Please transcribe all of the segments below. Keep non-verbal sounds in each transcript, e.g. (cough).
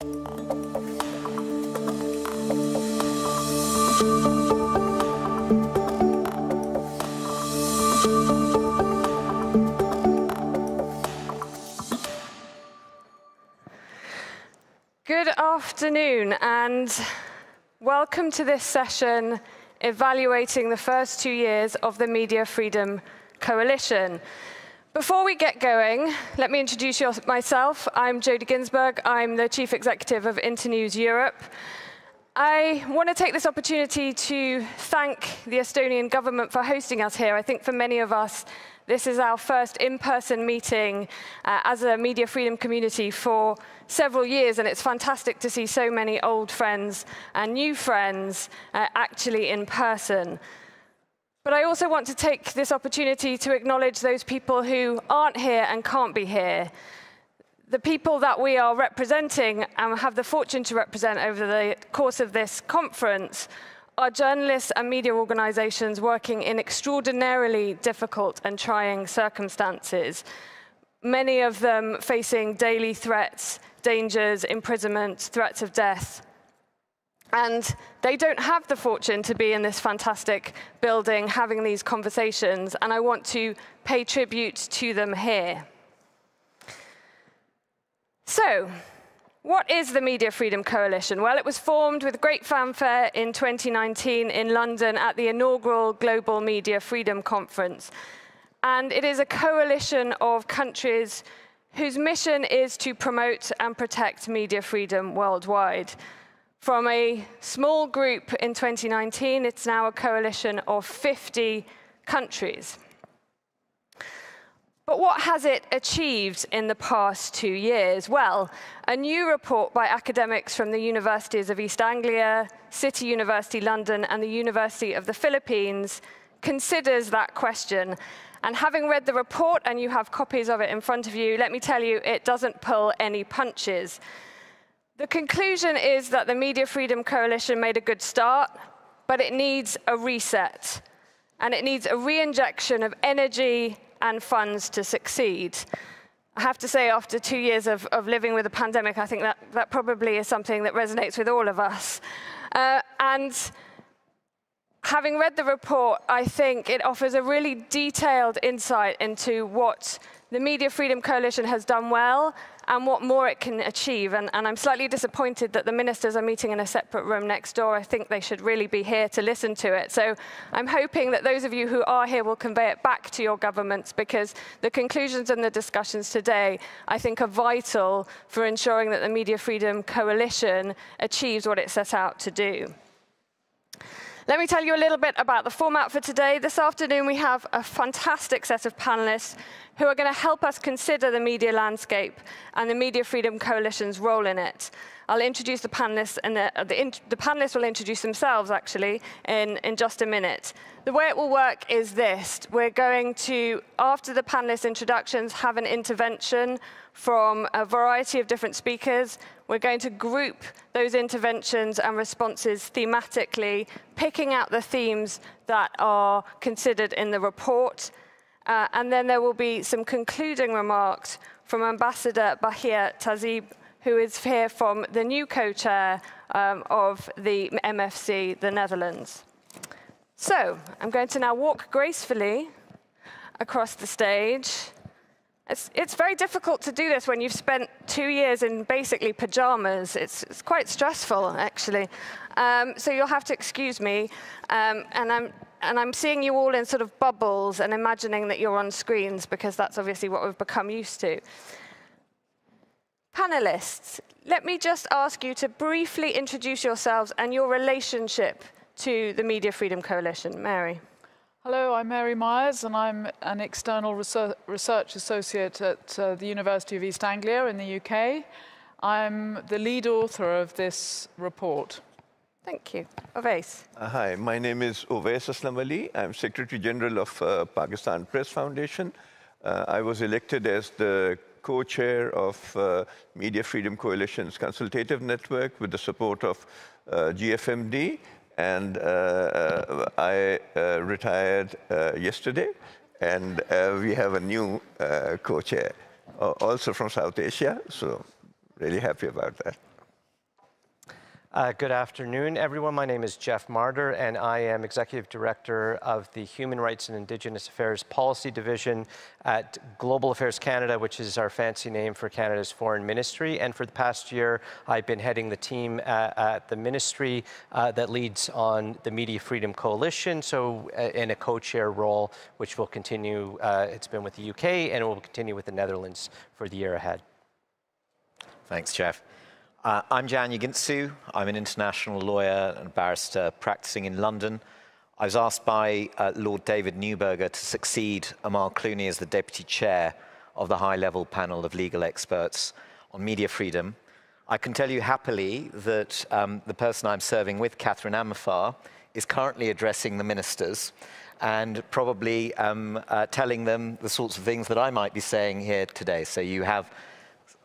Good afternoon, and welcome to this session evaluating the first two years of the Media Freedom Coalition. Before we get going, let me introduce myself. I'm Jodie Ginsberg. I'm the Chief Executive of Internews Europe. I want to take this opportunity to thank the Estonian government for hosting us here. I think for many of us, this is our first in-person meeting uh, as a media freedom community for several years, and it's fantastic to see so many old friends and new friends uh, actually in person. But I also want to take this opportunity to acknowledge those people who aren't here and can't be here. The people that we are representing and have the fortune to represent over the course of this conference are journalists and media organizations working in extraordinarily difficult and trying circumstances, many of them facing daily threats, dangers, imprisonment, threats of death. And they don't have the fortune to be in this fantastic building having these conversations, and I want to pay tribute to them here. So, what is the Media Freedom Coalition? Well, it was formed with great fanfare in 2019 in London at the inaugural Global Media Freedom Conference. And it is a coalition of countries whose mission is to promote and protect media freedom worldwide. From a small group in 2019, it's now a coalition of 50 countries. But what has it achieved in the past two years? Well, a new report by academics from the universities of East Anglia, City University London, and the University of the Philippines considers that question. And having read the report, and you have copies of it in front of you, let me tell you, it doesn't pull any punches. The conclusion is that the Media Freedom Coalition made a good start, but it needs a reset. And it needs a re-injection of energy and funds to succeed. I have to say, after two years of, of living with a pandemic, I think that, that probably is something that resonates with all of us. Uh, and having read the report, I think it offers a really detailed insight into what the Media Freedom Coalition has done well and what more it can achieve. And, and, I'm slightly disappointed that the ministers are meeting in a separate room next door. I think they should really be here to listen to it. So I'm hoping that those of you who are here will convey it back to your governments because the conclusions and the discussions today, I think, are vital for ensuring that the Media Freedom Coalition achieves what it set out to do. Let me tell you a little bit about the format for today. This afternoon, we have a fantastic set of panelists who are going to help us consider the media landscape and the Media Freedom Coalition's role in it. I'll introduce the panelists, and the, uh, the, the panelists will introduce themselves, actually, in, in just a minute. The way it will work is this. We're going to, after the panelists' introductions, have an intervention from a variety of different speakers. We're going to group those interventions and responses thematically, picking out the themes that are considered in the report, uh, and then there will be some concluding remarks from Ambassador Bahia Tahzib, who is here from the new co-chair um, of the MFC, the Netherlands. So I'm going to now walk gracefully across the stage. It's, it's, very difficult to do this when you've spent two years in basically pajamas. It's, it's quite stressful, actually. Um, so you'll have to excuse me. Um, and I'm and I'm seeing you all in sort of bubbles and imagining that you're on screens because that's obviously what we've become used to. Panelists, let me just ask you to briefly introduce yourselves and your relationship to the Media Freedom Coalition. Mary. Hello, I'm Mary Myers, and I'm an external research associate at uh, the University of East Anglia in the UK. I'm the lead author of this report. Thank you. Owais. Uh, hi, my name is Owais Aslam Ali. I'm Secretary General of uh, Pakistan Press Foundation. Uh, I was elected as the co-chair of uh, Media Freedom Coalition's consultative network with the support of uh, GFMD. And uh, I retired yesterday. And we have a new co-chair, also from South Asia. So really happy about that. Uh, good afternoon, everyone. My name is Jeff Marder, and I am Executive Director of the Human Rights and Indigenous Affairs Policy Division at Global Affairs Canada, which is our fancy name for Canada's Foreign Ministry. And for the past year, I've been heading the team at, at the ministry uh, that leads on the Media Freedom Coalition, so uh, in a co-chair role, which will continue, uh, it's been with the UK, and it will continue with the Netherlands for the year ahead. Thanks, Jeff. Uh, I'm Can Yeğinsu. I'm an international lawyer and barrister practicing in London. I was asked by uh, Lord David Neuberger to succeed Amal Clooney as the deputy chair of the high-level panel of legal experts on media freedom. I can tell you happily that um, the person I'm serving with, Catherine Amirfar, is currently addressing the ministers and probably um, uh, telling them the sorts of things that I might be saying here today. So you have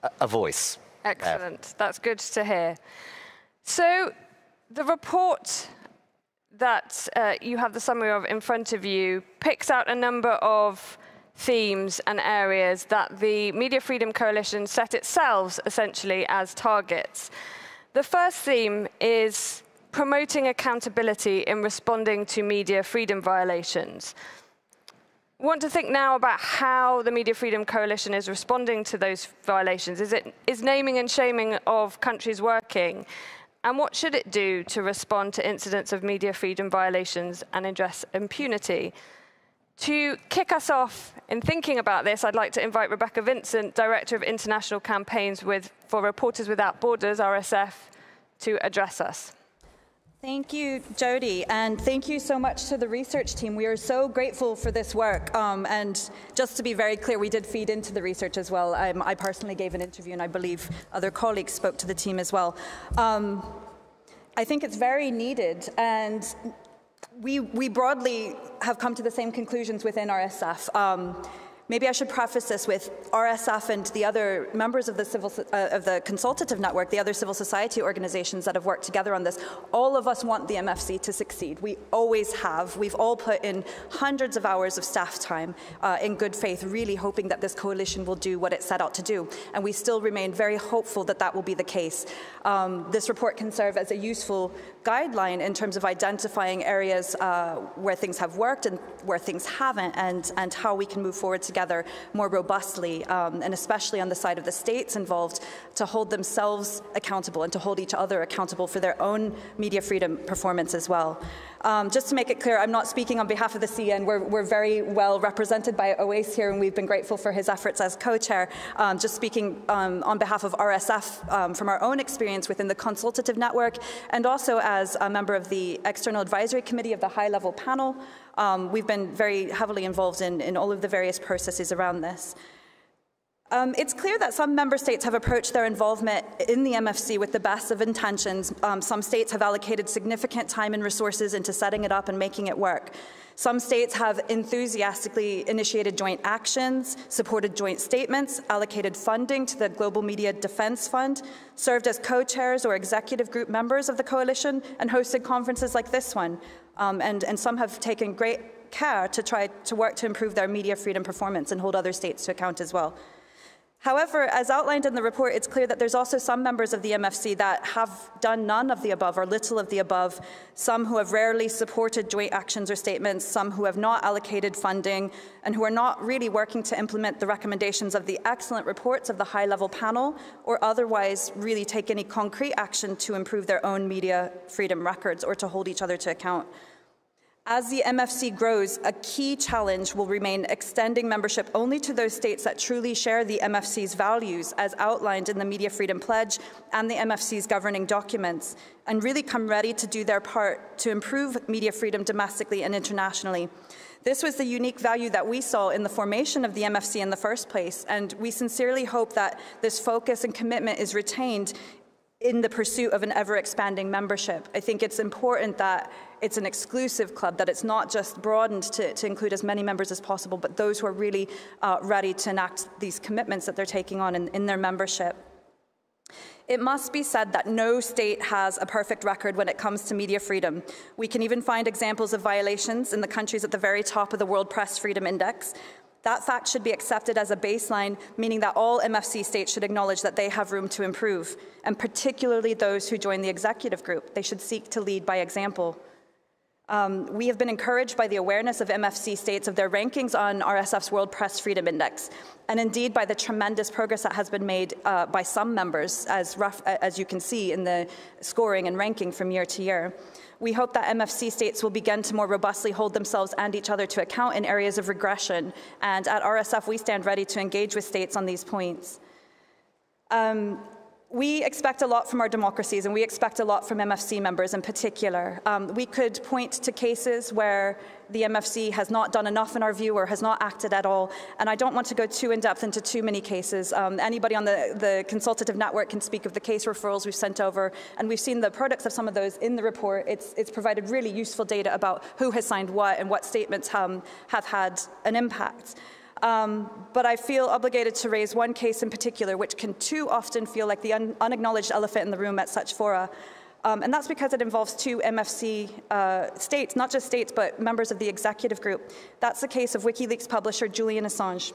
a, a voice. Excellent. That's good to hear. So the report that uh, you have the summary of in front of you picks out a number of themes and areas that the Media Freedom Coalition set itself essentially as targets. The first theme is promoting accountability in responding to media freedom violations want to think now about how the Media Freedom Coalition is responding to those violations. Is, it, is naming and shaming of countries working? And what should it do to respond to incidents of media freedom violations and address impunity? To kick us off in thinking about this, I'd like to invite Rebecca Vincent, Director of International Campaigns with, for Reporters Without Borders, RSF, to address us. Thank you, Jodie, and thank you so much to the research team. We are so grateful for this work. Um, and just to be very clear, we did feed into the research as well. Um, I personally gave an interview, and I believe other colleagues spoke to the team as well. Um, I think it's very needed, and we, we broadly have come to the same conclusions within RSF. Um, Maybe I should preface this with RSF and the other members of the, civil, uh, of the consultative network, the other civil society organizations that have worked together on this. All of us want the MFC to succeed. We always have. We've all put in hundreds of hours of staff time uh, in good faith, really hoping that this coalition will do what it set out to do. And we still remain very hopeful that that will be the case. Um, this report can serve as a useful guideline in terms of identifying areas uh, where things have worked and where things haven't, and, and how we can move forward together more robustly, um, and especially on the side of the states involved, to hold themselves accountable and to hold each other accountable for their own media freedom performance as well. Um, just to make it clear, I'm not speaking on behalf of the CN. We're, we're very well represented by Owais here, and we've been grateful for his efforts as co-chair. Um, just speaking um, on behalf of RSF um, from our own experience within the consultative network, and also as a member of the External Advisory Committee of the high-level panel, um, we've been very heavily involved in, in all of the various processes around this. Um, it's clear that some member states have approached their involvement in the MFC with the best of intentions. Um, some states have allocated significant time and resources into setting it up and making it work. Some states have enthusiastically initiated joint actions, supported joint statements, allocated funding to the Global Media Defense Fund, served as co-chairs or executive group members of the coalition, and hosted conferences like this one. Um, and, and some have taken great care to try to work to improve their media freedom performance and hold other states to account as well. However, as outlined in the report, it's clear that there's also some members of the MFC that have done none of the above or little of the above, some who have rarely supported joint actions or statements, some who have not allocated funding, and who are not really working to implement the recommendations of the excellent reports of the high-level panel, or otherwise really take any concrete action to improve their own media freedom records or to hold each other to account. As the MFC grows, a key challenge will remain extending membership only to those states that truly share the MFC's values as outlined in the Media Freedom Pledge and the MFC's governing documents, and really come ready to do their part to improve media freedom domestically and internationally. This was the unique value that we saw in the formation of the MFC in the first place, and we sincerely hope that this focus and commitment is retained in the pursuit of an ever expanding membership. I think it's important that it's an exclusive club, that it's not just broadened to, to include as many members as possible, but those who are really uh, ready to enact these commitments that they're taking on in, in their membership. It must be said that no state has a perfect record when it comes to media freedom. We can even find examples of violations in the countries at the very top of the World Press Freedom Index. That fact should be accepted as a baseline, meaning that all MFC states should acknowledge that they have room to improve, and particularly those who join the executive group. They should seek to lead by example. Um, we have been encouraged by the awareness of MFC states of their rankings on RSF's World Press Freedom Index, and indeed by the tremendous progress that has been made uh, by some members, as, rough, as you can see in the scoring and ranking from year to year. We hope that MFC states will begin to more robustly hold themselves and each other to account in areas of regression. And at RSF, we stand ready to engage with states on these points. Um, we expect a lot from our democracies, and we expect a lot from MFC members in particular. Um, we could point to cases where the MFC has not done enough in our view or has not acted at all, and I don't want to go too in depth into too many cases. Um, anybody on the, the consultative network can speak of the case referrals we've sent over, and we've seen the products of some of those in the report. It's, it's provided really useful data about who has signed what and what statements um, have had an impact. Um, but I feel obligated to raise one case in particular, which can too often feel like the un unacknowledged elephant in the room at such fora. Um, and that's because it involves two MFC uh, states, not just states, but members of the executive group. That's the case of WikiLeaks publisher Julian Assange.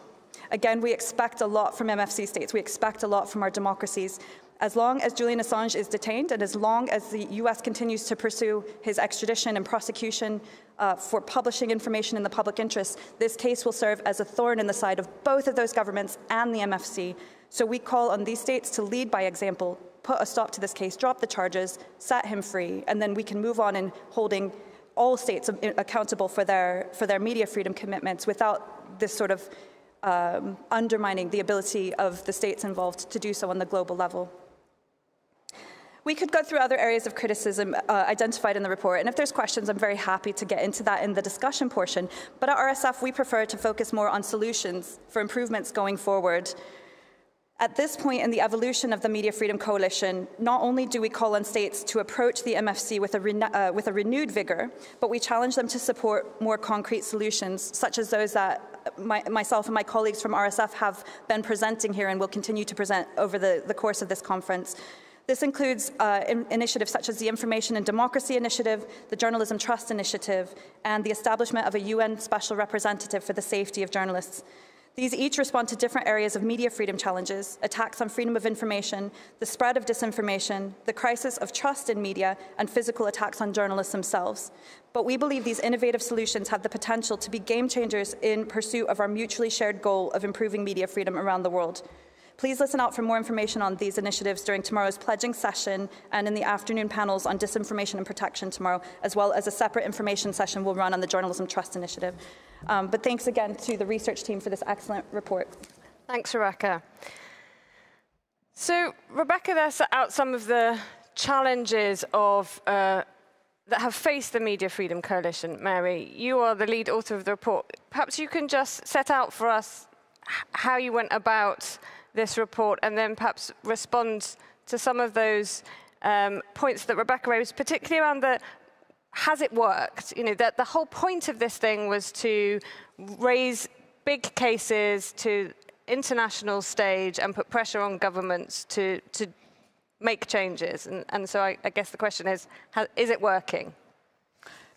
Again, we expect a lot from MFC states. We expect a lot from our democracies. As long as Julian Assange is detained and as long as the US continues to pursue his extradition and prosecution uh, for publishing information in the public interest, this case will serve as a thorn in the side of both of those governments and the MFC. So we call on these states to lead by example, put a stop to this case, drop the charges, set him free, and then we can move on in holding all states accountable for their, for their media freedom commitments without this sort of um, undermining the ability of the states involved to do so on the global level. We could go through other areas of criticism uh, identified in the report, and if there's questions, I'm very happy to get into that in the discussion portion. But at RSF, we prefer to focus more on solutions for improvements going forward. At this point in the evolution of the Media Freedom Coalition, not only do we call on states to approach the MFC with a, uh, with a renewed vigor, but we challenge them to support more concrete solutions, such as those that my, myself and my colleagues from RSF have been presenting here and will continue to present over the, the course of this conference. This includes uh, in initiatives such as the Information and Democracy Initiative, the Journalism Trust Initiative, and the establishment of a UN Special Representative for the Safety of Journalists. These each respond to different areas of media freedom challenges, attacks on freedom of information, the spread of disinformation, the crisis of trust in media, and physical attacks on journalists themselves. But we believe these innovative solutions have the potential to be game changers in pursuit of our mutually shared goal of improving media freedom around the world. Please listen out for more information on these initiatives during tomorrow's pledging session and in the afternoon panels on disinformation and protection tomorrow, as well as a separate information session we'll run on the Journalism Trust Initiative. Um, but thanks again to the research team for this excellent report. Thanks, Rebecca. So Rebecca there set out some of the challenges of uh, that have faced the Media Freedom Coalition. Mary, you are the lead author of the report. Perhaps you can just set out for us how you went about this report and then perhaps respond to some of those um, points that Rebecca raised, particularly around the has it worked? You know, that the whole point of this thing was to raise big cases to international stage and put pressure on governments to, to make changes. And, and so I, I guess the question is, is it working?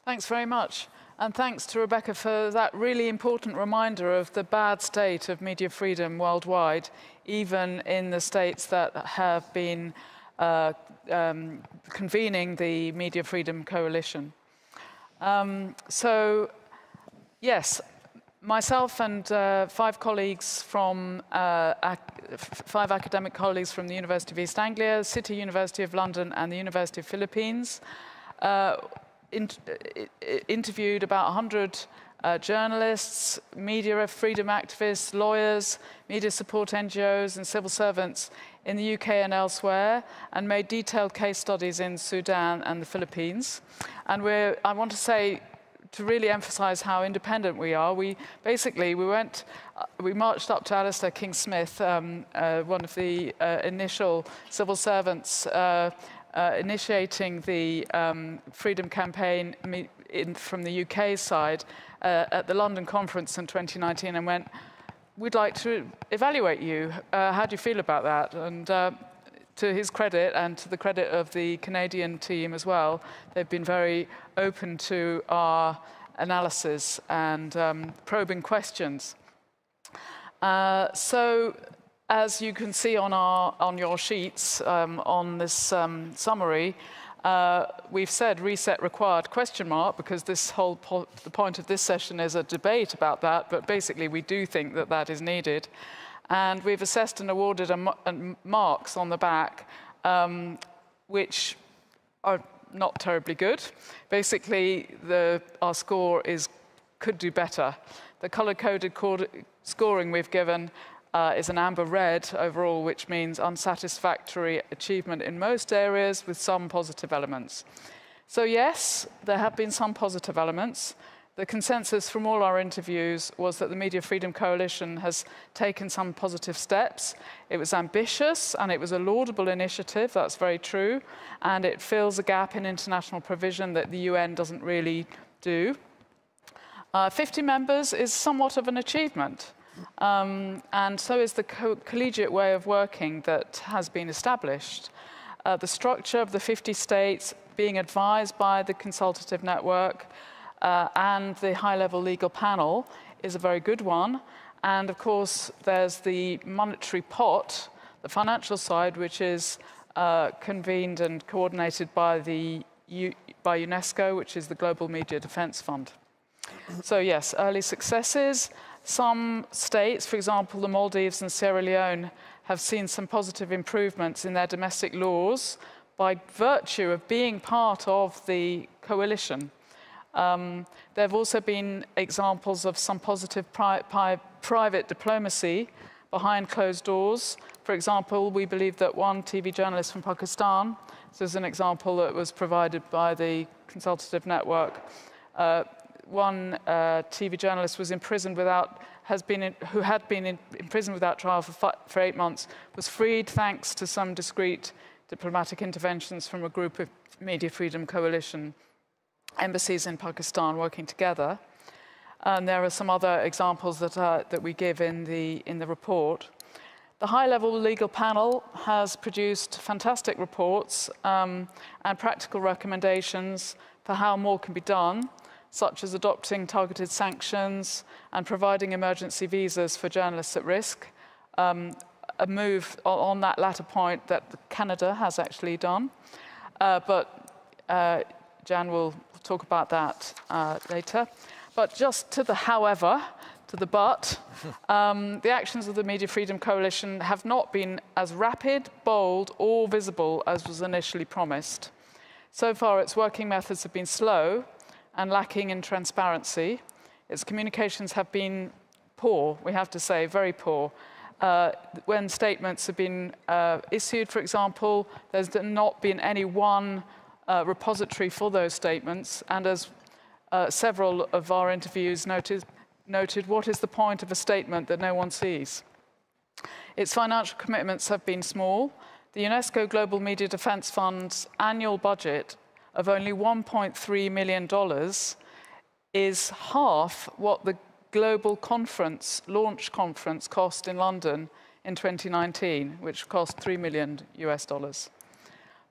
Thanks very much. And thanks to Rebecca for that really important reminder of the bad state of media freedom worldwide, even in the states that have been uh, um, convening the Media Freedom Coalition. Um, so, yes, myself and uh, five colleagues from uh, ac five academic colleagues from the University of East Anglia, City University of London, and the University of Philippines uh, in, interviewed about 100 uh, journalists, media freedom activists, lawyers, media support NGOs, and civil servants in the UK and elsewhere, and made detailed case studies in Sudan and the Philippines. And I want to say, to really emphasize how independent we are, we basically we went, uh, we marched up to Alastair King Smith, um, uh, one of the uh, initial civil servants uh, initiating the um, Freedom Campaign in, from the UK side uh, at the London conference in 2019 and went, we'd like to evaluate you. Uh, how do you feel about that? And uh, to his credit and to the credit of the Canadian team as well, they've been very open to our analysis and um, probing questions. Uh, so, as you can see on, our, on your sheets um, on this um, summary, uh, we've said reset required question mark because this whole po the point of this session is a debate about that, but basically we do think that that is needed. And we've assessed and awarded a, marks on the back, um, which are not terribly good. Basically, the, our score is could do better. The color-coded scoring we've given uh, is an amber red overall, which means unsatisfactory achievement in most areas with some positive elements. So yes, there have been some positive elements. The consensus from all our interviews was that the Media Freedom Coalition has taken some positive steps. It was ambitious and it was a laudable initiative, that's very true, and it fills a gap in international provision that the UN doesn't really do. Uh, 50 members is somewhat of an achievement. Um, and so is the co collegiate way of working that has been established. Uh, the structure of the 50 states being advised by the consultative network uh, and the high-level legal panel is a very good one. And of course, there's the monetary pot, the financial side, which is uh, convened and coordinated by, the U by UNESCO, which is the Global Media Defence Fund. So yes, early successes. Some states, for example, the Maldives and Sierra Leone, have seen some positive improvements in their domestic laws by virtue of being part of the coalition. Um, there have also been examples of some positive pri pri private diplomacy behind closed doors. For example, we believe that one TV journalist from Pakistan, this is an example that was provided by the consultative network, uh, one uh, TV journalist was imprisoned without, has been in, who had been in, prison without trial for, for eight months, was freed thanks to some discreet diplomatic interventions from a group of Media Freedom Coalition embassies in Pakistan working together. And there are some other examples that, uh, that we give in the, in the report. The high-level legal panel has produced fantastic reports um, and practical recommendations for how more can be done such as adopting targeted sanctions and providing emergency visas for journalists at risk, um, a move on that latter point that Canada has actually done. Uh, but uh, Can will talk about that uh, later. But just to the however, to the but, (laughs) um, the actions of the Media Freedom Coalition have not been as rapid, bold, or visible as was initially promised. So far, its working methods have been slow, and lacking in transparency. Its communications have been poor, we have to say, very poor. Uh, when statements have been uh, issued, for example, there's not been any one uh, repository for those statements, and as uh, several of our interviews noted, noted, what is the point of a statement that no one sees? Its financial commitments have been small. The UNESCO Global Media Defence Fund's annual budget of only $1.3 million is half what the global conference, launch conference, cost in London in 2019, which cost 3 million US dollars.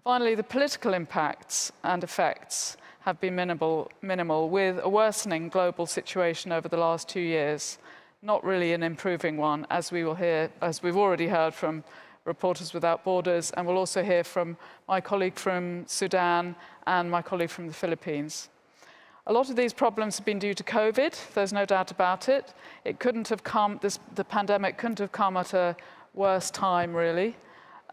Finally, the political impacts and effects have been minimal, minimal, with a worsening global situation over the last two years, not really an improving one, as we will hear, as we've already heard from Reporters Without Borders, and we'll also hear from my colleague from Sudan and my colleague from the Philippines. A lot of these problems have been due to COVID, there's no doubt about it. It couldn't have come, this, the pandemic couldn't have come at a worse time, really.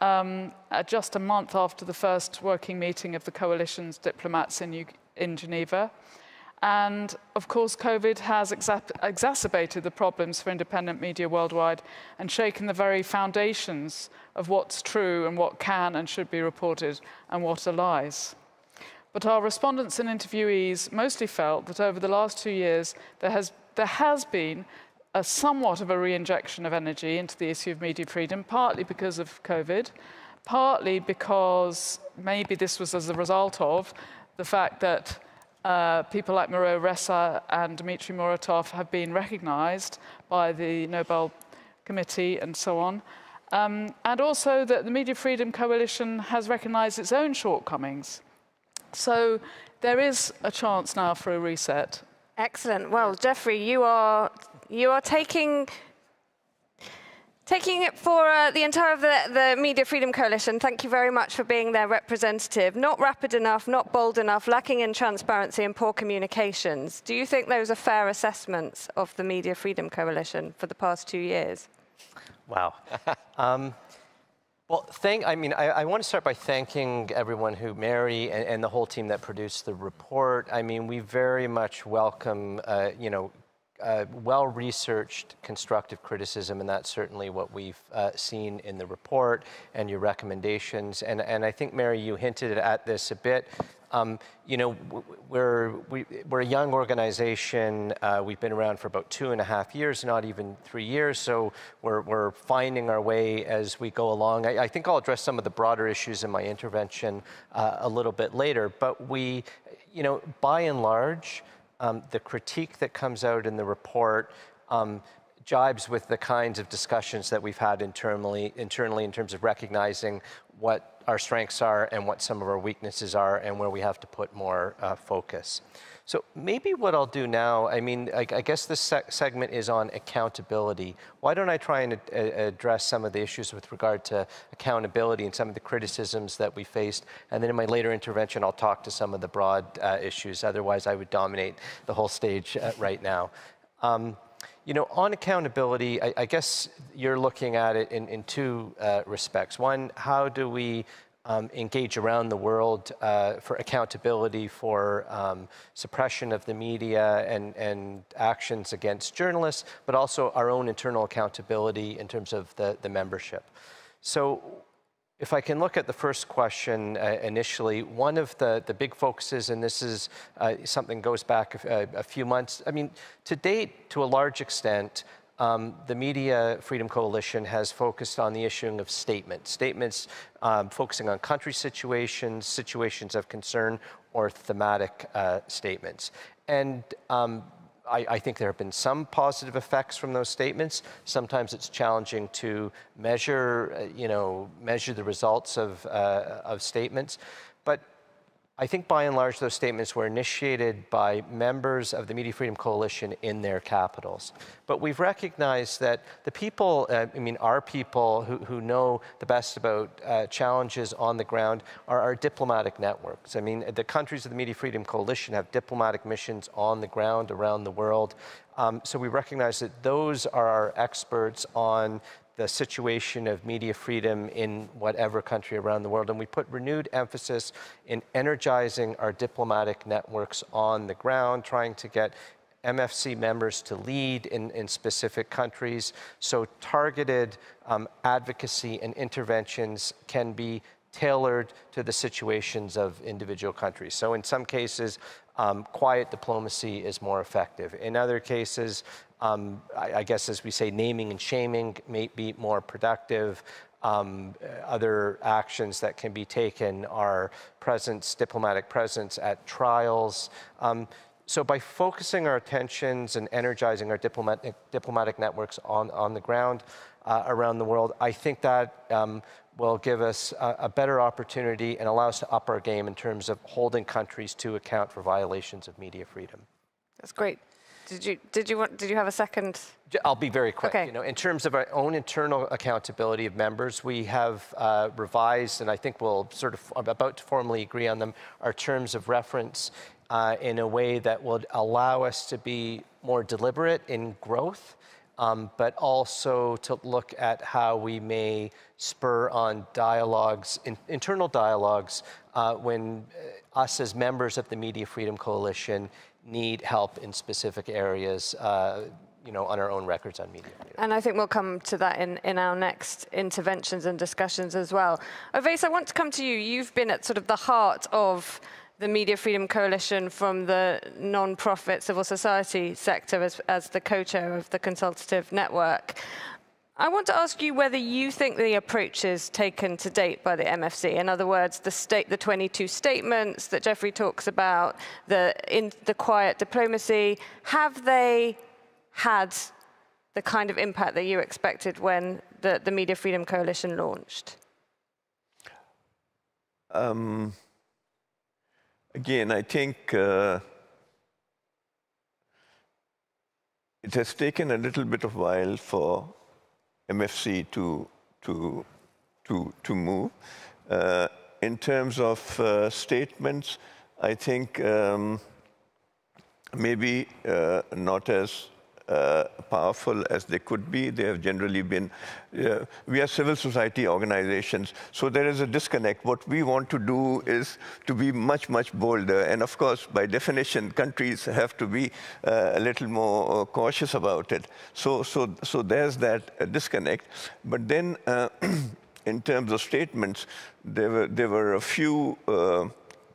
Um, just a month after the first working meeting of the coalition's diplomats in, in Geneva. And of course, COVID has exa exacerbated the problems for independent media worldwide and shaken the very foundations of what's true and what can and should be reported and what are lies. But our respondents and interviewees mostly felt that over the last two years, there has, there has been a somewhat of a re-injection of energy into the issue of media freedom, partly because of COVID, partly because maybe this was as a result of the fact that uh, people like Maria Ressa and Dmitry Muratov have been recognized by the Nobel Committee and so on. Um, and also that the Media Freedom Coalition has recognized its own shortcomings. So there is a chance now for a reset. Excellent. Well, Jeffrey, you are, you are taking Taking it for uh, the entire of the, the, Media Freedom Coalition, thank you very much for being their representative. Not rapid enough, not bold enough, lacking in transparency and poor communications. Do you think those are fair assessments of the Media Freedom Coalition for the past two years? Wow. (laughs) um, well, thank, I mean, I, I, want to start by thanking everyone who, Mary and, and, the whole team that produced the report. I mean, we very much welcome, uh, you know, uh, well-researched constructive criticism, and that's certainly what we've uh, seen in the report and your recommendations. And, and I think, Mary, you hinted at this a bit. Um, you know, we're, we, are we are a young organization. Uh, we've been around for about two and a half years, not even three years. So we're, we're finding our way as we go along. I, I think I'll address some of the broader issues in my intervention uh, a little bit later. But we, you know, by and large, um, the critique that comes out in the report um, jibes with the kinds of discussions that we've had internally, internally in terms of recognizing what our strengths are and what some of our weaknesses are and where we have to put more uh, focus. So maybe what I'll do now, I mean, I, I guess this se segment is on accountability. Why don't I try and uh, address some of the issues with regard to accountability and some of the criticisms that we faced, and then in my later intervention, I'll talk to some of the broad uh, issues. Otherwise, I would dominate the whole stage uh, right now. Um, you know, on accountability, I, I, guess you're looking at it in, in two uh, respects. One, how do we um, engage around the world uh, for accountability for um, suppression of the media and, and actions against journalists, but also our own internal accountability in terms of the, the membership. So if I can look at the first question uh, initially, one of the, the big focuses, and this is uh, something goes back a, a, few months, I mean, to date, to a large extent, um, the Media Freedom Coalition has focused on the issuing of statements, statements um, focusing on country situations, situations of concern, or thematic uh, statements. And um, I, I, think there have been some positive effects from those statements. Sometimes it's challenging to measure, uh, you know, measure the results of, uh, of statements. I think by and large those statements were initiated by members of the Media Freedom Coalition in their capitals. But we've recognized that the people, uh, I mean our people who, who know the best about uh, challenges on the ground are our diplomatic networks. I mean the countries of the Media Freedom Coalition have diplomatic missions on the ground around the world. Um, so we recognize that those are our experts on the situation of media freedom in whatever country around the world. And we put renewed emphasis in energizing our diplomatic networks on the ground, trying to get MFC members to lead in, in specific countries. So targeted um, advocacy and interventions can be tailored to the situations of individual countries. So in some cases, um, quiet diplomacy is more effective. In other cases, um, I, I, guess as we say, naming and shaming may be more productive. Um, other actions that can be taken are presence, diplomatic presence at trials. Um, so by focusing our attentions and energizing our diplomatic, diplomatic networks on, on the ground uh, around the world, I think that um, will give us a, a, better opportunity and allow us to up our game in terms of holding countries to account for violations of media freedom. That's great. Did you did you want did you have a second? I'll be very quick. Okay. You know, in terms of our own internal accountability of members, we have uh, revised, and I think we'll sort of about to formally agree on them, our terms of reference uh, in a way that would allow us to be more deliberate in growth, um, but also to look at how we may spur on dialogues, in, internal dialogues, uh, when uh, us as members of the Media Freedom Coalition need help in specific areas, uh, you know, on our own records on media. And I think we'll come to that in, in our next interventions and discussions as well. Owais, I want to come to you. You've been at sort of the heart of the Media Freedom Coalition from the non-profit civil society sector as, as the co-chair of the consultative network. I want to ask you whether you think the approaches taken to date by the MFC, in other words, the, state, the 22 statements that Jeffrey talks about, the, in, the quiet diplomacy, have they had the kind of impact that you expected when the, the Media Freedom Coalition launched? Um, again, I think uh, it has taken a little bit of while for MFC to, to, to, to move. Uh, in terms of uh, statements, I think um, maybe uh, not as uh, powerful as they could be. They have generally been, uh, we are civil society organizations, so there is a disconnect. What we want to do is to be much, much bolder. And of course, by definition, countries have to be uh, a little more uh, cautious about it. So, so, so there's that uh, disconnect. But then, (clears throat) in terms of statements, there were, there were a few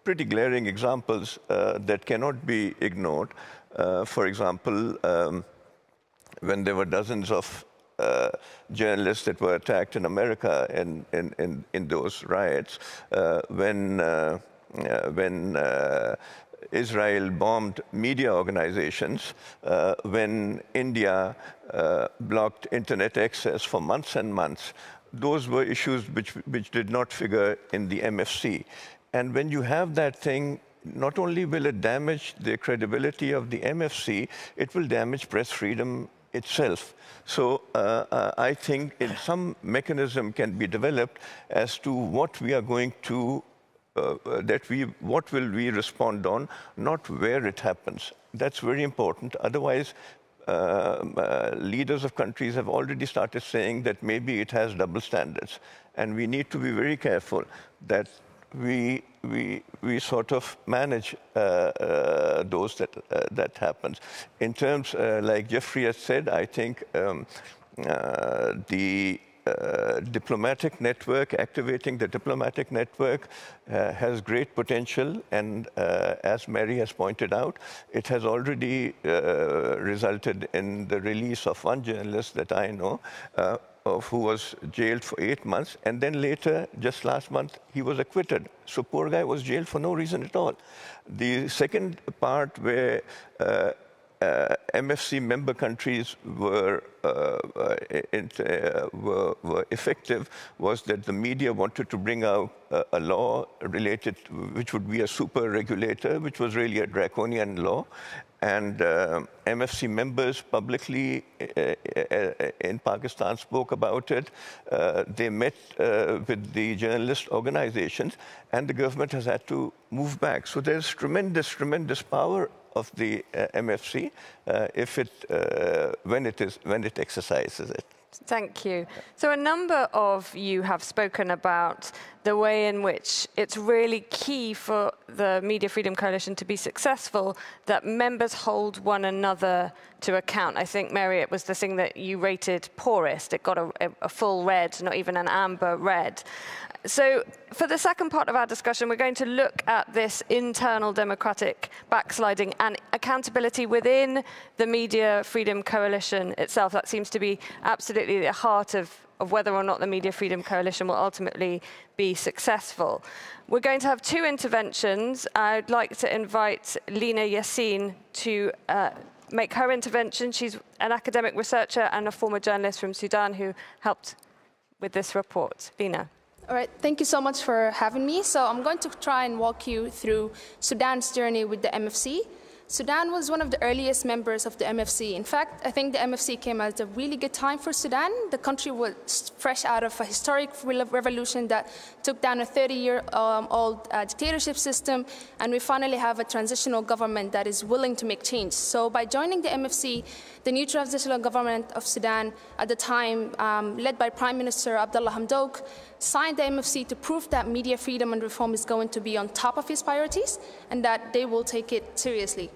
pretty glaring examples that cannot be ignored. Uh, for example, um, when there were dozens of uh, journalists that were attacked in America in, in, in, in those riots, uh, when, uh, uh when uh, Israel bombed media organizations, uh, when India blocked internet access for months and months, those were issues which, which did not figure in the MFC. And when you have that thing not only will it damage the credibility of the MFC, it will damage press freedom itself. So uh, uh, I think some mechanism can be developed as to what we are going to, uh, uh, that we, what will we respond on, not where it happens. That's very important. Otherwise, um, uh, leaders of countries have already started saying that maybe it has double standards. And we need to be very careful that we, we, we sort of manage uh, uh, those that, uh, that happens. In terms, uh, like Jeffrey has said, I think um, uh, the uh, diplomatic network, activating the diplomatic network has great potential. And as Mary has pointed out, it has already resulted in the release of one journalist that I know who was jailed for eight months, and then later, just last month, he was acquitted. So poor guy was jailed for no reason at all. The second part where uh, uh, MFC member countries were, uh, uh, uh, were, were, effective was that the media wanted to bring out a law related, which would be a super regulator, which was really a draconian law. And uh, MFC members publicly in Pakistan spoke about it. they met with the journalist organizations, and the government has had to move back. So there's tremendous, tremendous power of the uh, MFC uh, if it, uh, when, it is, when it exercises it. Thank you. So a number of you have spoken about the way in which it's really key for the Media Freedom Coalition to be successful that members hold one another to account. I think, Mary, it was the thing that you rated poorest. It got a, a full red, not even an amber red. So for the second part of our discussion, we're going to look at this internal democratic backsliding and accountability within the Media Freedom Coalition itself. That seems to be absolutely the heart of, of whether or not the Media Freedom Coalition will ultimately be successful. We're going to have two interventions. I'd like to invite Lina Yassin to uh, make her intervention. She's an academic researcher and a former journalist from Sudan who helped with this report. Lina. All right, thank you so much for having me. So I'm going to try and walk you through Sudan's journey with the MFC. Sudan was one of the earliest members of the MFC. In fact, I think the MFC came at a really good time for Sudan. The country was fresh out of a historic revolution that took down a 30-year-old um, uh, dictatorship system, and we finally have a transitional government that is willing to make change. So by joining the MFC, the new transitional government of Sudan at the time, um, led by Prime Minister Abdullah Hamdok, signed the MFC to prove that media freedom and reform is going to be on top of his priorities and that they will take it seriously.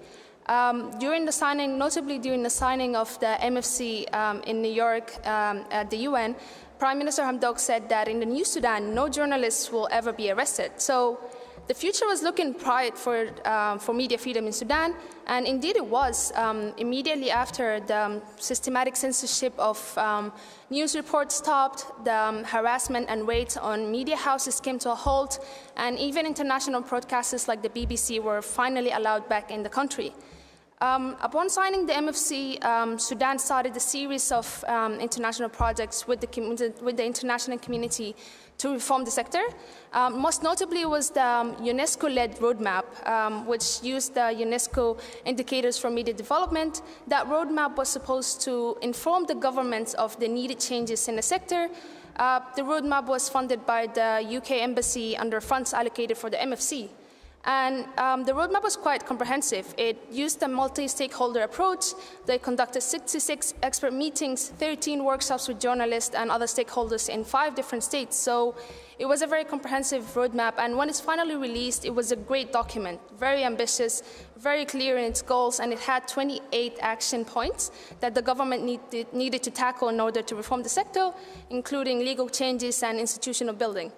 Um, during the signing, notably during the signing of the MFC um, in New York um, at the UN, Prime Minister Hamdok said that in the new Sudan, no journalists will ever be arrested. So the future was looking bright for, um, for media freedom in Sudan, and indeed it was. Um, immediately after the um, systematic censorship of um, news reports stopped, the um, harassment and raids on media houses came to a halt, and even international broadcasters like the BBC were finally allowed back in the country. Um, upon signing the MFC, Sudan started a series of international projects with the, with the international community to reform the sector. Um, most notably was the um, UNESCO-led roadmap, um, which used the UNESCO indicators for media development. That roadmap was supposed to inform the governments of the needed changes in the sector. Uh, the roadmap was funded by the UK Embassy under funds allocated for the MFC. And um, the roadmap was quite comprehensive. It used a multi-stakeholder approach. They conducted 66 expert meetings, 13 workshops with journalists and other stakeholders in five different states. So it was a very comprehensive roadmap. And when it's finally released, it was a great document, very ambitious, very clear in its goals, and it had 28 action points that the government needed, needed to tackle in order to reform the sector, including legal changes and institutional building.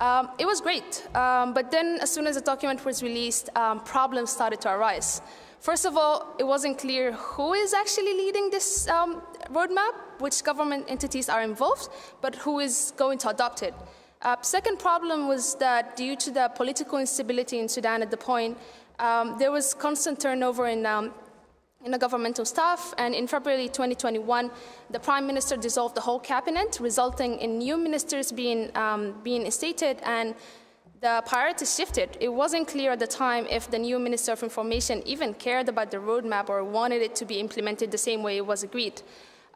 Um, it was great, um, but then as soon as the document was released, um, problems started to arise. First of all, it wasn't clear who is actually leading this um, roadmap, which government entities are involved, but who is going to adopt it. Uh, second problem was that due to the political instability in Sudan at the point, um, there was constant turnover in um, in the governmental staff, and in February 2021, the Prime Minister dissolved the whole cabinet, resulting in new ministers being, um, being instated, and the priorities shifted. It wasn't clear at the time if the new Minister of Information even cared about the roadmap or wanted it to be implemented the same way it was agreed.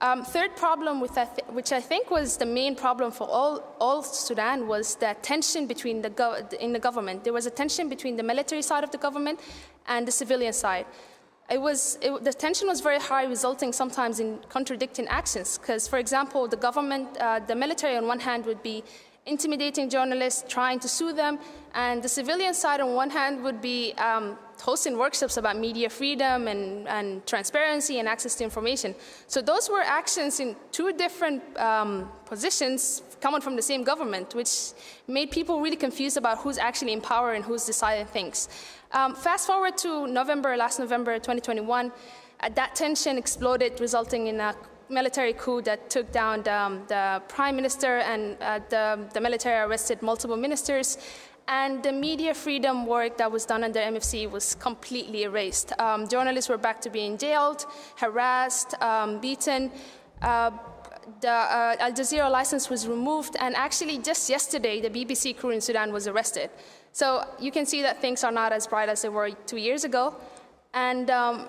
Um, third problem, which I think was the main problem for all, all Sudan, was the tension between the in the government. There was a tension between the military side of the government and the civilian side it was, it, the tension was very high, resulting sometimes in contradicting actions. Because, for example, the government, uh, the military on one hand would be intimidating journalists, trying to sue them, and the civilian side on one hand would be um, hosting workshops about media freedom and, and, transparency and access to information. So those were actions in two different um, positions coming from the same government, which made people really confused about who's actually in power and who's deciding things. Um, fast forward to November, last November 2021, uh, that tension exploded, resulting in a military coup that took down the, um, the prime minister and uh, the, the, military arrested multiple ministers. And the media freedom work that was done under MFC was completely erased. Um, journalists were back to being jailed, harassed, um, beaten. Uh, the uh, Al Jazeera license was removed, and actually just yesterday, the BBC crew in Sudan was arrested. So you can see that things are not as bright as they were two years ago. And um,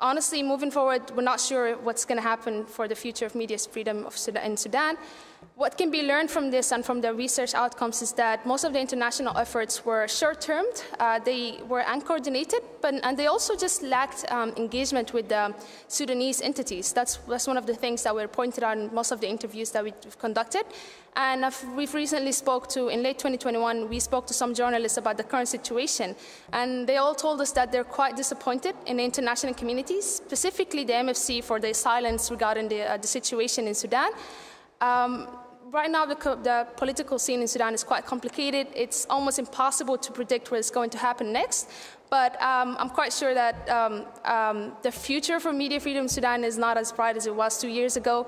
honestly, moving forward, we're not sure what's going to happen for the future of media freedom in Sudan. What can be learned from this and from the research outcomes is that most of the international efforts were short-termed. Uh, they were uncoordinated, but, and they also just lacked um, engagement with the Sudanese entities. That's, that's one of the things that were pointed out in most of the interviews that we've conducted. And we've recently spoke to, in late 2021, we spoke to some journalists about the current situation. And they all told us that they're quite disappointed in the international communities, specifically the MFC for their silence regarding the, uh, the situation in Sudan. Um, right now, the, the, political scene in Sudan is quite complicated. It's almost impossible to predict what is going to happen next. But um, I'm quite sure that um, um, the future for media freedom in Sudan is not as bright as it was two years ago.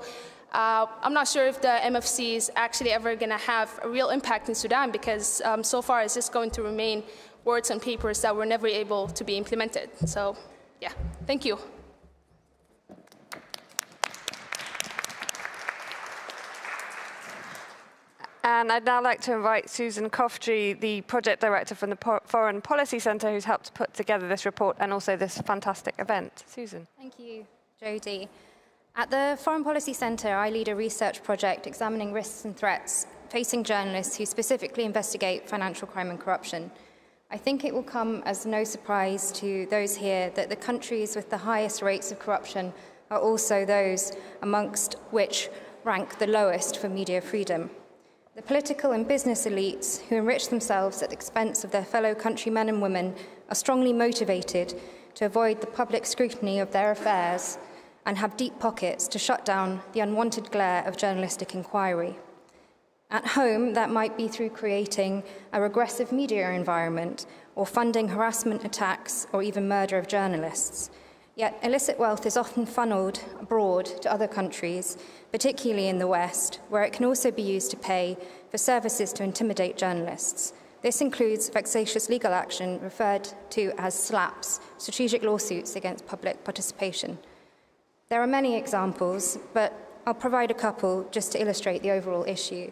Uh, I'm not sure if the MFC is actually ever going to have a real impact in Sudan because um, so far it's just going to remain words and papers that were never able to be implemented. So, yeah, thank you. And I'd now like to invite Susan Coughtrie, the project director from the Foreign Policy Centre, who's helped put together this report and also this fantastic event. Susan. Thank you, Jodie. At the Foreign Policy Centre, I lead a research project examining risks and threats facing journalists who specifically investigate financial crime and corruption. I think it will come as no surprise to those here that the countries with the highest rates of corruption are also those amongst which rank the lowest for media freedom. The political and business elites who enrich themselves at the expense of their fellow countrymen and women are strongly motivated to avoid the public scrutiny of their affairs and have deep pockets to shut down the unwanted glare of journalistic inquiry. At home, that might be through creating a regressive media environment or funding harassment attacks or even murder of journalists. Yet illicit wealth is often funneled abroad to other countries, particularly in the West, where it can also be used to pay for services to intimidate journalists. This includes vexatious legal action referred to as SLAPs, strategic lawsuits against public participation. There are many examples, but I'll provide a couple just to illustrate the overall issue.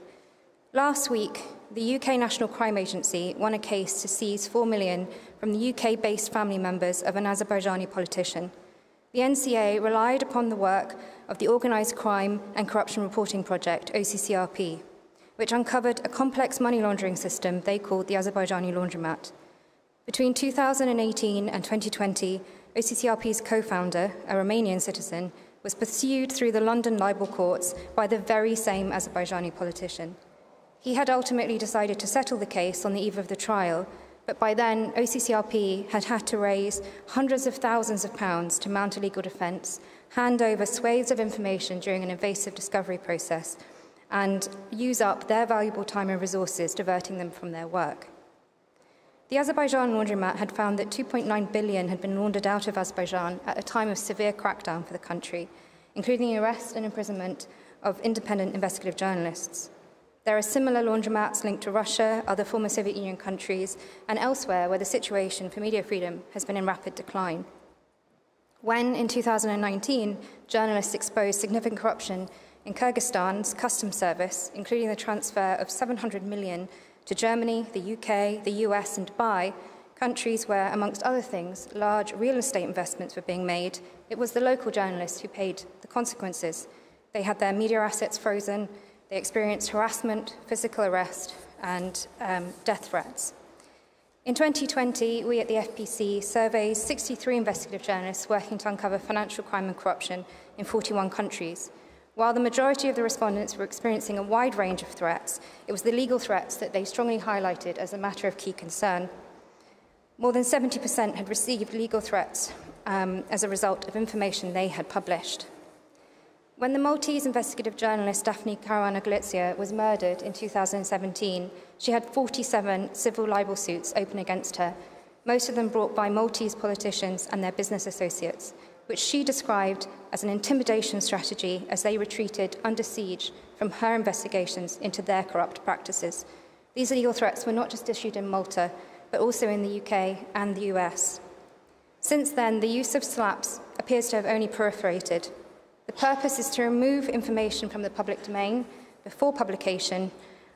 Last week, the UK National Crime Agency won a case to seize 4 million from the UK-based family members of an Azerbaijani politician. The NCA relied upon the work of the Organised Crime and Corruption Reporting Project, OCCRP, which uncovered a complex money laundering system they called the Azerbaijani Laundromat. Between 2018 and 2020, OCCRP's co-founder, a Romanian citizen, was pursued through the London libel courts by the very same Azerbaijani politician. He had ultimately decided to settle the case on the eve of the trial, but by then OCCRP had had to raise hundreds of thousands of pounds to mount a legal defence, hand over swathes of information during an invasive discovery process, and use up their valuable time and resources diverting them from their work. The Azerbaijan laundromat had found that 2.9 billion had been laundered out of Azerbaijan at a time of severe crackdown for the country, including the arrest and imprisonment of independent investigative journalists. There are similar laundromats linked to Russia, other former Soviet Union countries, and elsewhere where the situation for media freedom has been in rapid decline. When, in 2019, journalists exposed significant corruption in Kyrgyzstan's customs service, including the transfer of 700 million to Germany, the UK, the US, and Dubai, countries where, amongst other things, large real estate investments were being made, it was the local journalists who paid the consequences. They had their media assets frozen, They experienced harassment, physical arrest and um, death threats. In 2020, we at the FPC surveyed 63 investigative journalists working to uncover financial crime and corruption in 41 countries. While the majority of the respondents were experiencing a wide range of threats, it was the legal threats that they strongly highlighted as a matter of key concern. More than 70% had received legal threats um, as a result of information they had published. When the Maltese investigative journalist Daphne Caruana Galizia was murdered in 2017, she had 47 civil libel suits open against her, most of them brought by Maltese politicians and their business associates which she described as an intimidation strategy as they retreated under siege from her investigations into their corrupt practices. These legal threats were not just issued in Malta, but also in the UK and the US. Since then, the use of SLAPs appears to have only proliferated. The purpose is to remove information from the public domain before publication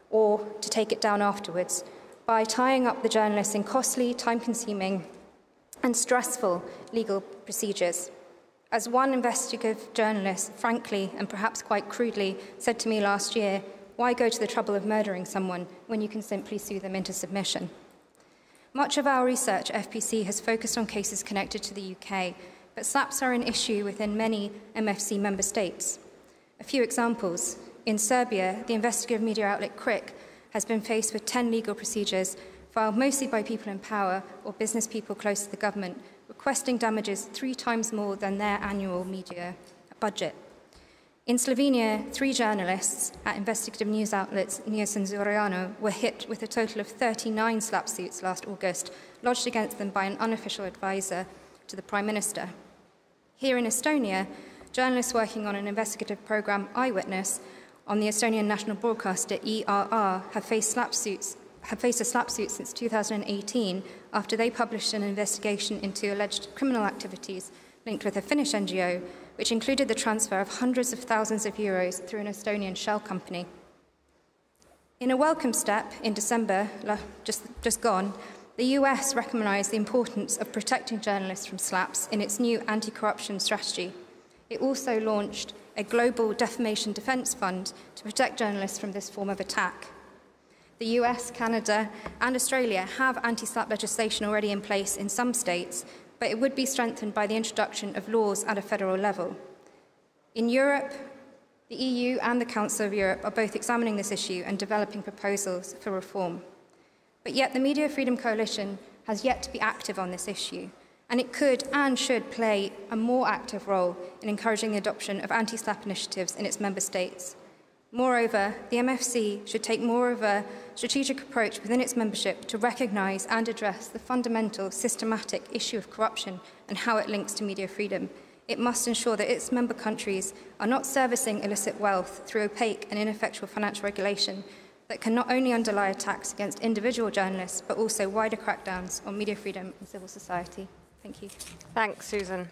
or to take it down afterwards by tying up the journalists in costly, time-consuming and stressful legal procedures. As one investigative journalist, frankly and perhaps quite crudely, said to me last year, why go to the trouble of murdering someone when you can simply sue them into submission? Much of our research at FPC has focused on cases connected to the UK but SLAPs are an issue within many MFC member states. A few examples. In Serbia, the investigative media outlet CRIC has been faced with 10 legal procedures filed mostly by people in power or business people close to the government, requesting damages three times more than their annual media budget. In Slovenia, three journalists at investigative news outlets Nios and Zoriano were hit with a total of 39 slap suits last August, lodged against them by an unofficial advisor to the Prime Minister. Here in Estonia, journalists working on an investigative program, Eyewitness, on the Estonian national broadcaster ERR have faced slap suits have faced a slap suit since 2018 after they published an investigation into alleged criminal activities linked with a Finnish NGO, which included the transfer of hundreds of thousands of euros through an Estonian shell company. In a welcome step in December, just, just gone, The US recognised the importance of protecting journalists from slaps in its new anti-corruption strategy. It also launched a global defamation defence fund to protect journalists from this form of attack. The US, Canada and Australia have anti-slap legislation already in place in some states, but it would be strengthened by the introduction of laws at a federal level. In Europe, the EU and the Council of Europe are both examining this issue and developing proposals for reform. But yet the Media Freedom Coalition has yet to be active on this issue, and it could and should play a more active role in encouraging the adoption of anti-slap initiatives in its member states. Moreover, the MFC should take more of a strategic approach within its membership to recognise and address the fundamental systematic issue of corruption and how it links to media freedom. It must ensure that its member countries are not servicing illicit wealth through opaque and ineffectual financial regulation, that can not only underlie attacks against individual journalists, but also wider crackdowns on media freedom and civil society. Thank you. Thanks, Susan.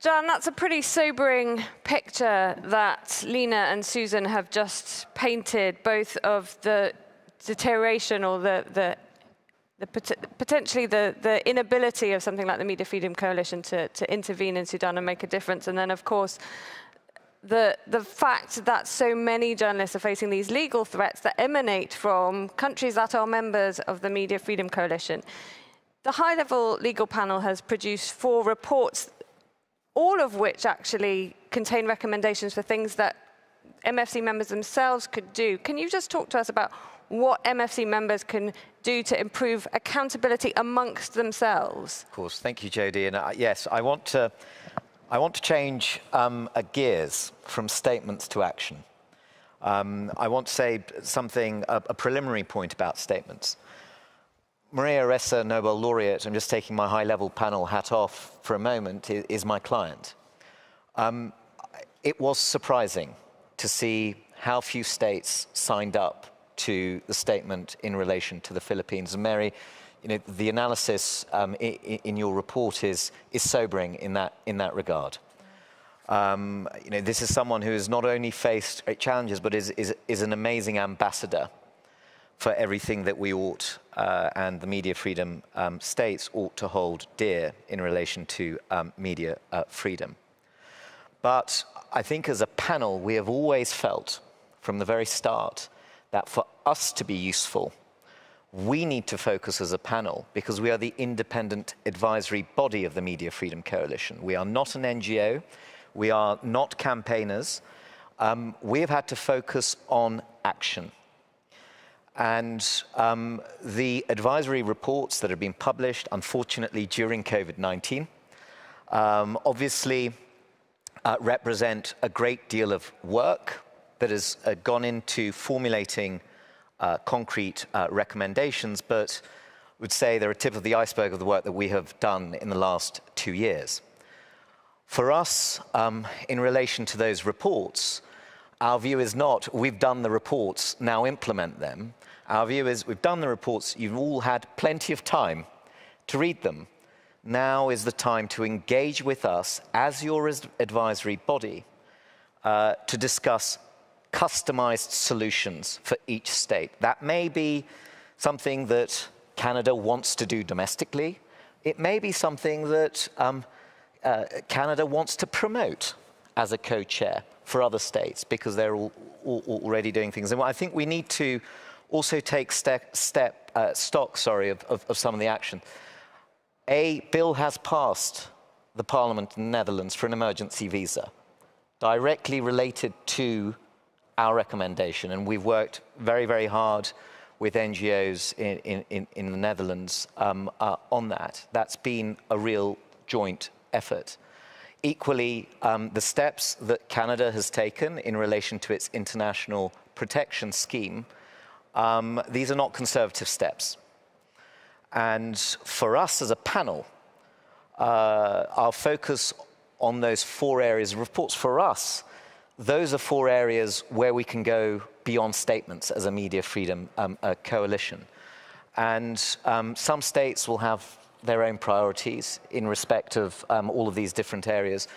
John, that's a pretty sobering picture that Lina and Susan have just painted, both of the deterioration or the, the, the pot potentially the, the inability of something like the Media Freedom Coalition to, to intervene in Sudan and make a difference. And then, of course, the, the fact that so many journalists are facing these legal threats that emanate from countries that are members of the Media Freedom Coalition. The high level legal panel has produced four reports all of which actually contain recommendations for things that MFC members themselves could do. Can you just talk to us about what MFC members can do to improve accountability amongst themselves? Of course, thank you, Jodie. And uh, yes, I want to, I want to change um, gears from statements to action. Um, I want to say something, a, a preliminary point about statements. Maria Ressa, Nobel laureate, I'm just taking my high-level panel hat off for a moment, is my client. Um, it was surprising to see how few states signed up to the statement in relation to the Philippines. And Mary, you know, the analysis um, in, your report is, is sobering in that, in that regard. Um, you know, this is someone who has not only faced great challenges, but is, is, is an amazing ambassador for everything that we ought uh, and the media freedom um, states ought to hold dear in relation to um, media uh, freedom. But I think as a panel, we have always felt from the very start that for us to be useful, we need to focus as a panel because we are the independent advisory body of the Media Freedom Coalition. We are not an NGO. We are not campaigners. Um, we have had to focus on action. And um, the advisory reports that have been published, unfortunately, during COVID-19, um, obviously uh, represent a great deal of work that has uh, gone into formulating uh, concrete uh, recommendations, but would say they're a tip of the iceberg of the work that we have done in the last two years. For us, um, in relation to those reports, our view is not, we've done the reports, now implement them. Our view is, we've done the reports, you've all had plenty of time to read them. Now is the time to engage with us as your advisory body uh, to discuss customized solutions for each state. That may be something that Canada wants to do domestically. It may be something that um, uh, Canada wants to promote as a co-chair for other states because they're all, all, already doing things. And I think we need to also take step, step uh, stock sorry, of, of, of some of the action. A bill has passed the Parliament in the Netherlands for an emergency visa, directly related to our recommendation. And we've worked very, very hard with NGOs in, in, in the Netherlands um, uh, on that. That's been a real joint effort. Equally, um, the steps that Canada has taken in relation to its international protection scheme, um, these are not conservative steps. And for us as a panel, uh, our focus on those four areas of reports for us, those are four areas where we can go beyond statements as a media freedom um, coalition. And um, some states will have their own priorities in respect of um, all of these different areas.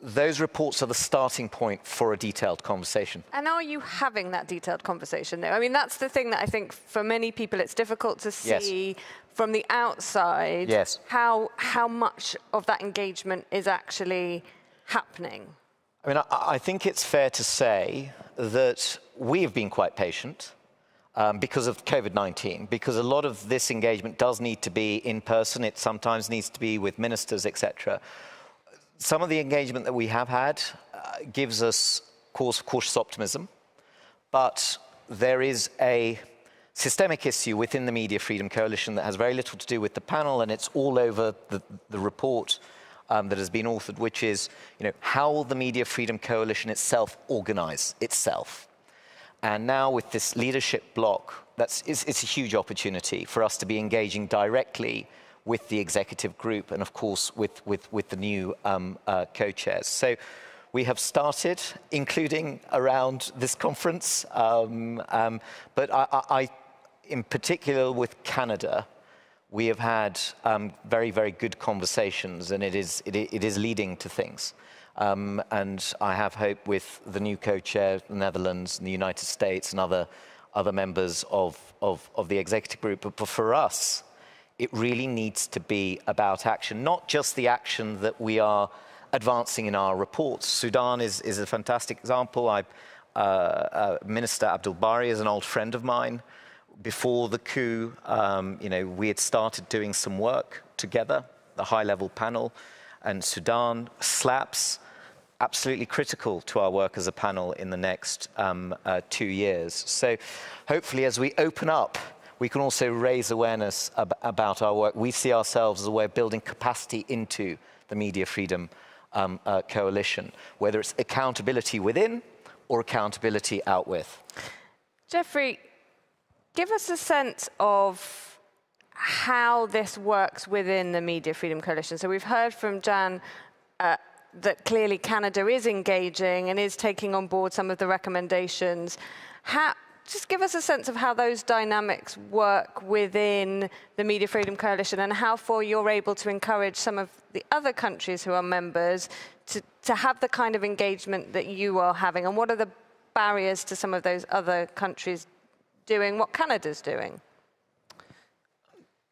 Those reports are the starting point for a detailed conversation. And are you having that detailed conversation though? I mean, that's the thing that I think for many people it's difficult to see yes. from the outside yes. how, how much of that engagement is actually happening. I mean, I, I think it's fair to say that we have been quite patient um, because of COVID-19, because a lot of this engagement does need to be in person. It sometimes needs to be with ministers, etc. Some of the engagement that we have had uh, gives us cause for cautious optimism, but there is a systemic issue within the Media Freedom Coalition that has very little to do with the panel, and it's all over the, the report um, that has been authored, which is, you know, how will the Media Freedom Coalition itself organize itself? And now with this leadership block, that's, it's, it's a huge opportunity for us to be engaging directly with the executive group and of course with, with, with the new um, uh, co-chairs. So we have started, including around this conference. Um, um, but I, I, in particular with Canada, we have had um, very, very good conversations, and it is, it, it is leading to things. Um, and I have hope with the new co-chair, the Netherlands and the United States and other, other members of, of, of the executive group. But for us, it really needs to be about action, not just the action that we are advancing in our reports. Sudan is, is a fantastic example. I, uh, uh, Minister Abdul Bari is an old friend of mine. Before the coup, um, you know, we had started doing some work together, the high-level panel, and Sudan slaps absolutely critical to our work as a panel in the next um, uh, two years. So hopefully as we open up, we can also raise awareness ab about our work. We see ourselves as a way of building capacity into the media freedom um, uh, coalition, whether it's accountability within or accountability out with. Jeffrey, give us a sense of how this works within the Media Freedom Coalition. So we've heard from Can uh, that clearly Canada is engaging and is taking on board some of the recommendations. How, just give us a sense of how those dynamics work within the Media Freedom Coalition and how far you're able to encourage some of the other countries who are members to, to have the kind of engagement that you are having? And what are the barriers to some of those other countries doing what Canada's doing?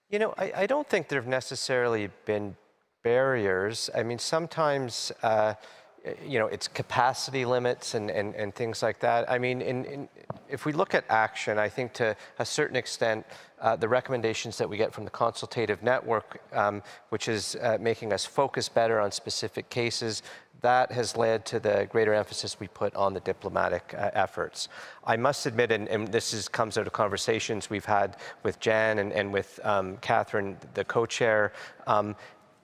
You know, I, I don't think there have necessarily been barriers. I mean, sometimes, uh, you know, it's capacity limits and, and, and things like that. I mean, in, in, if we look at action, I think to a certain extent, uh, the recommendations that we get from the consultative network, um, which is uh, making us focus better on specific cases, that has led to the greater emphasis we put on the diplomatic uh, efforts. I must admit, and, and, this is, comes out of conversations we've had with Can and, and with um, Catherine, the co-chair, um,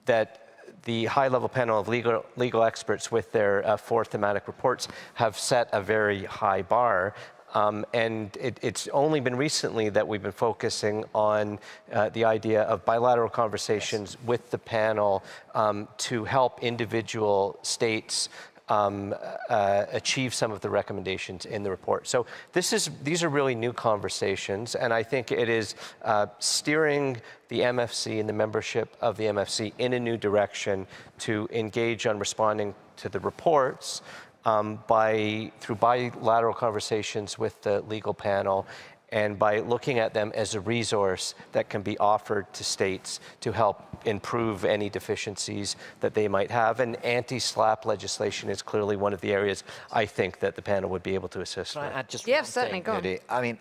that the high-level panel of legal, legal experts with their uh, four thematic reports have set a very high bar. Um, and it, it's only been recently that we've been focusing on uh, the idea of bilateral conversations yes. with the panel um, to help individual states um, uh, achieve some of the recommendations in the report. So this is, these are really new conversations, and I think it is uh, steering the MFC and the membership of the MFC in a new direction to engage on responding to the reports um, by, through bilateral conversations with the legal panel and by looking at them as a resource that can be offered to states to help improve any deficiencies that they might have. And anti-SLAP legislation is clearly one of the areas I think that the panel would be able to assist Can with. I add just yes, certainly, go on. I mean,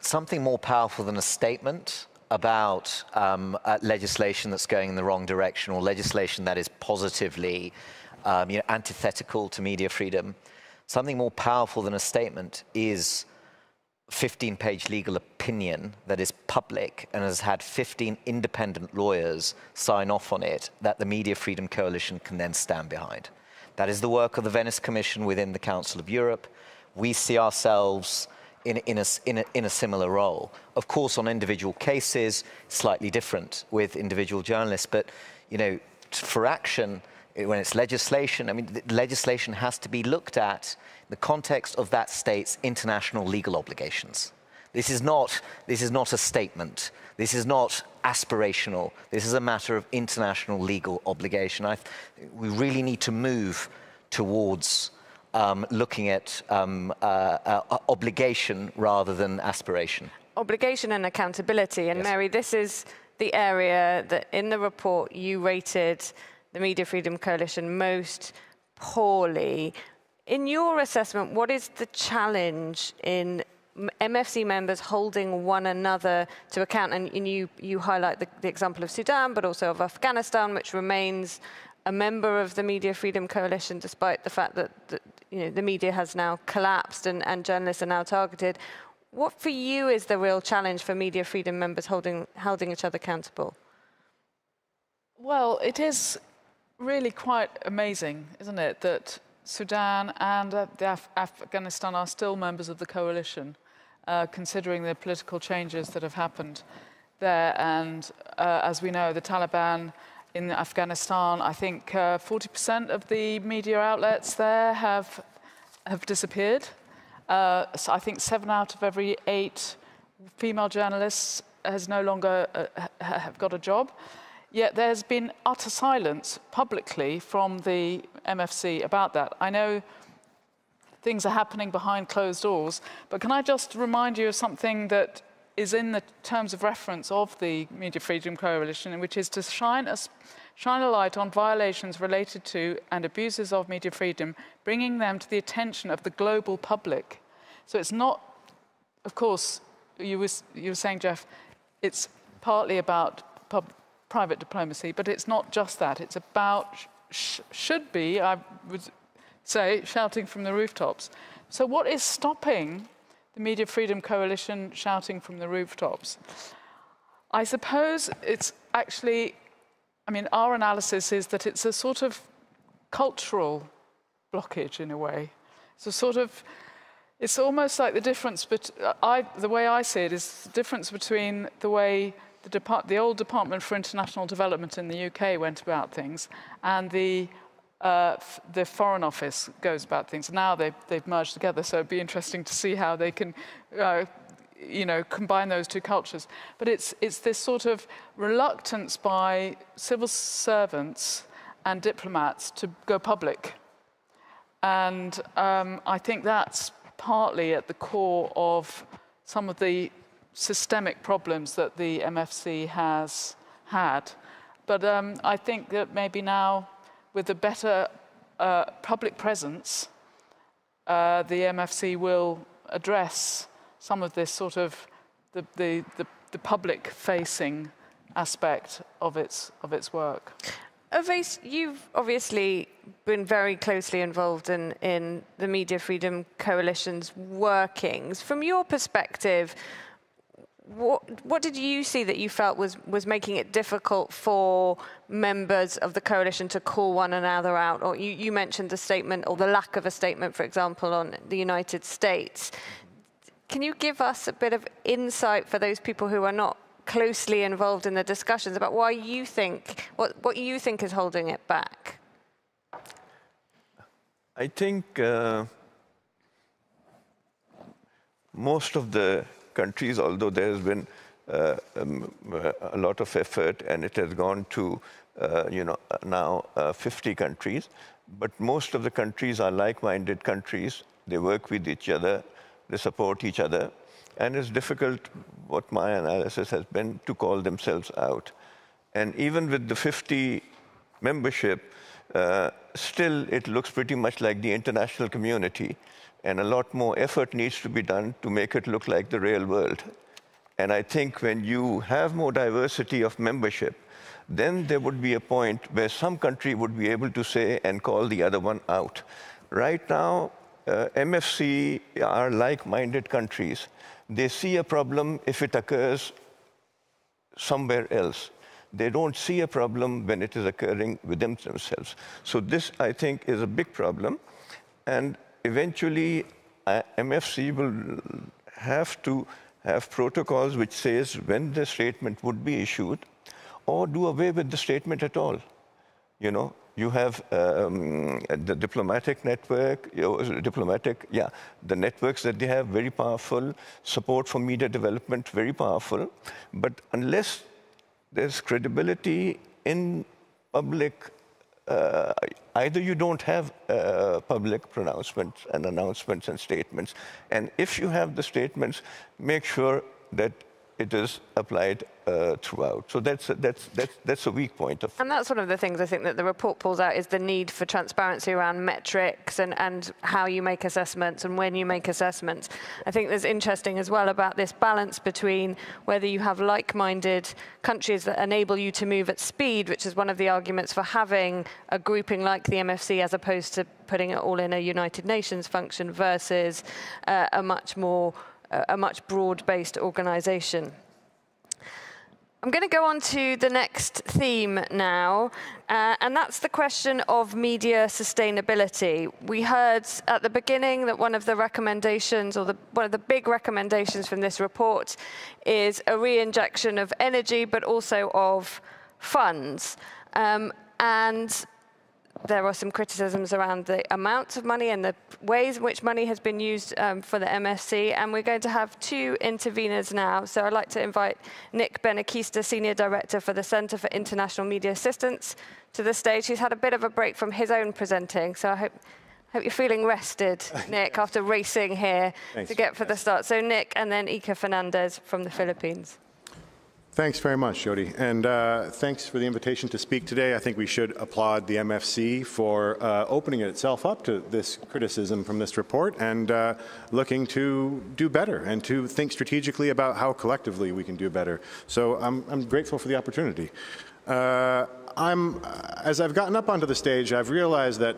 something more powerful than a statement about um, uh, legislation that's going in the wrong direction or legislation that is positively um, you know, antithetical to media freedom. Something more powerful than a statement is a 15-page legal opinion that is public and has had 15 independent lawyers sign off on it that the Media Freedom Coalition can then stand behind. That is the work of the Venice Commission within the Council of Europe. We see ourselves in, in, a, in, a, in a similar role. Of course, on individual cases, slightly different with individual journalists, but you know, for action, when it's legislation, I mean, legislation has to be looked at in the context of that state's international legal obligations. This is not, this is not a statement. This is not aspirational. This is a matter of international legal obligation. I, we really need to move towards um, looking at um, uh, uh, obligation rather than aspiration. Obligation and accountability. And yes. Mary, this is the area that in the report you rated the Media Freedom Coalition most poorly. In your assessment, what is the challenge in MFC members holding one another to account? And, you, you highlight the, the, example of Sudan, but also of Afghanistan, which remains a member of the Media Freedom Coalition, despite the fact that, that you know, the media has now collapsed and, and journalists are now targeted. What for you is the real challenge for media freedom members holding, holding each other accountable? Well, it is really quite amazing, isn't it, that Sudan and uh, Af Afghanistan are still members of the coalition, uh, considering the political changes that have happened there. And uh, as we know, the Taliban in Afghanistan, I think 40% uh, of the media outlets there have, have disappeared. Uh, so I think seven out of every eight female journalists has no longer uh, have got a job. Yet there's been utter silence publicly from the MFC about that. I know things are happening behind closed doors, but can I just remind you of something that is in the terms of reference of the Media Freedom Coalition, which is to shine a, shine a light on violations related to and abuses of media freedom, bringing them to the attention of the global public. So it's not, of course, you were, you were saying, Jeff, it's partly about pub, private diplomacy, but it's not just that. It's about, sh should be, I would say, shouting from the rooftops. So what is stopping the Media Freedom Coalition shouting from the rooftops. I suppose it's actually, I mean, our analysis is that it's a sort of cultural blockage in a way. It's a sort of, it's almost like the difference, but I, the way I see it is the difference between the way the, the old Department for International Development in the UK went about things and the uh, the Foreign Office goes about things. Now they've, they've merged together, so it'd be interesting to see how they can, uh, you know, combine those two cultures. But it's, it's this sort of reluctance by civil servants and diplomats to go public. And um, I think that's partly at the core of some of the systemic problems that the MFC has had. But um, I think that maybe now with a better uh, public presence, uh, the MFC will address some of this sort of the, the, the, the public-facing aspect of its, of its work. Owais, you've obviously been very closely involved in, in the Media Freedom Coalition's workings. From your perspective, what, did you see that you felt was, was making it difficult for members of the coalition to call one another out? Or you, you mentioned the statement, or the lack of a statement, for example, on the United States. Can you give us a bit of insight for those people who are not closely involved in the discussions about why you think, what, what you think is holding it back? I think uh, most of the countries, although there has been uh, um, a lot of effort and it has gone to, uh, you know, now uh, 50 countries. But most of the countries are like-minded countries. They work with each other. They support each other. And it's difficult, what my analysis has been, to call themselves out. And even with the 50 membership, uh, still it looks pretty much like the international community and a lot more effort needs to be done to make it look like the real world. And I think when you have more diversity of membership, then there would be a point where some country would be able to say and call the other one out. Right now, uh, MFC are like-minded countries. They see a problem if it occurs somewhere else. They don't see a problem when it is occurring within themselves. So this, I think, is a big problem. And eventually uh, MFC will have to have protocols which says when the statement would be issued or do away with the statement at all. You know, you have um, the diplomatic network, diplomatic, yeah, the networks that they have, very powerful, support for media development, very powerful. But unless there's credibility in public uh, either you don't have uh, public pronouncements and announcements and statements, and if you have the statements, make sure that it is applied uh, throughout. So that's a, that's that's that's a weak point. And that's one of the things I think that the report pulls out is the need for transparency around metrics and and how you make assessments and when you make assessments. I think there's interesting as well about this balance between whether you have like-minded countries that enable you to move at speed, which is one of the arguments for having a grouping like the MFC as opposed to putting it all in a United Nations function versus uh, a much more a much broad-based organization. I'm going to go on to the next theme now, uh, and that's the question of media sustainability. We heard at the beginning that one of the recommendations, or the, one of the big recommendations from this report, is a re-injection of energy, but also of funds. Um, and there are some criticisms around the amounts of money and the ways in which money has been used um, for the MFC. And we're going to have two interveners now. So I'd like to invite Nick Benequista, Senior Director for the Center for International Media Assistance, to the stage. He's had a bit of a break from his own presenting. So I hope, hope you're feeling rested, (laughs) Nick, after racing here Thanks. to get for the start. So Nick and then Ika Fernandez from the Philippines. Thanks very much, Jodie. And uh, thanks for the invitation to speak today. I think we should applaud the MFC for uh, opening itself up to this criticism from this report and uh, looking to do better and to think strategically about how collectively we can do better. So I'm, I'm grateful for the opportunity. Uh, I'm, as I've gotten up onto the stage, I've realized that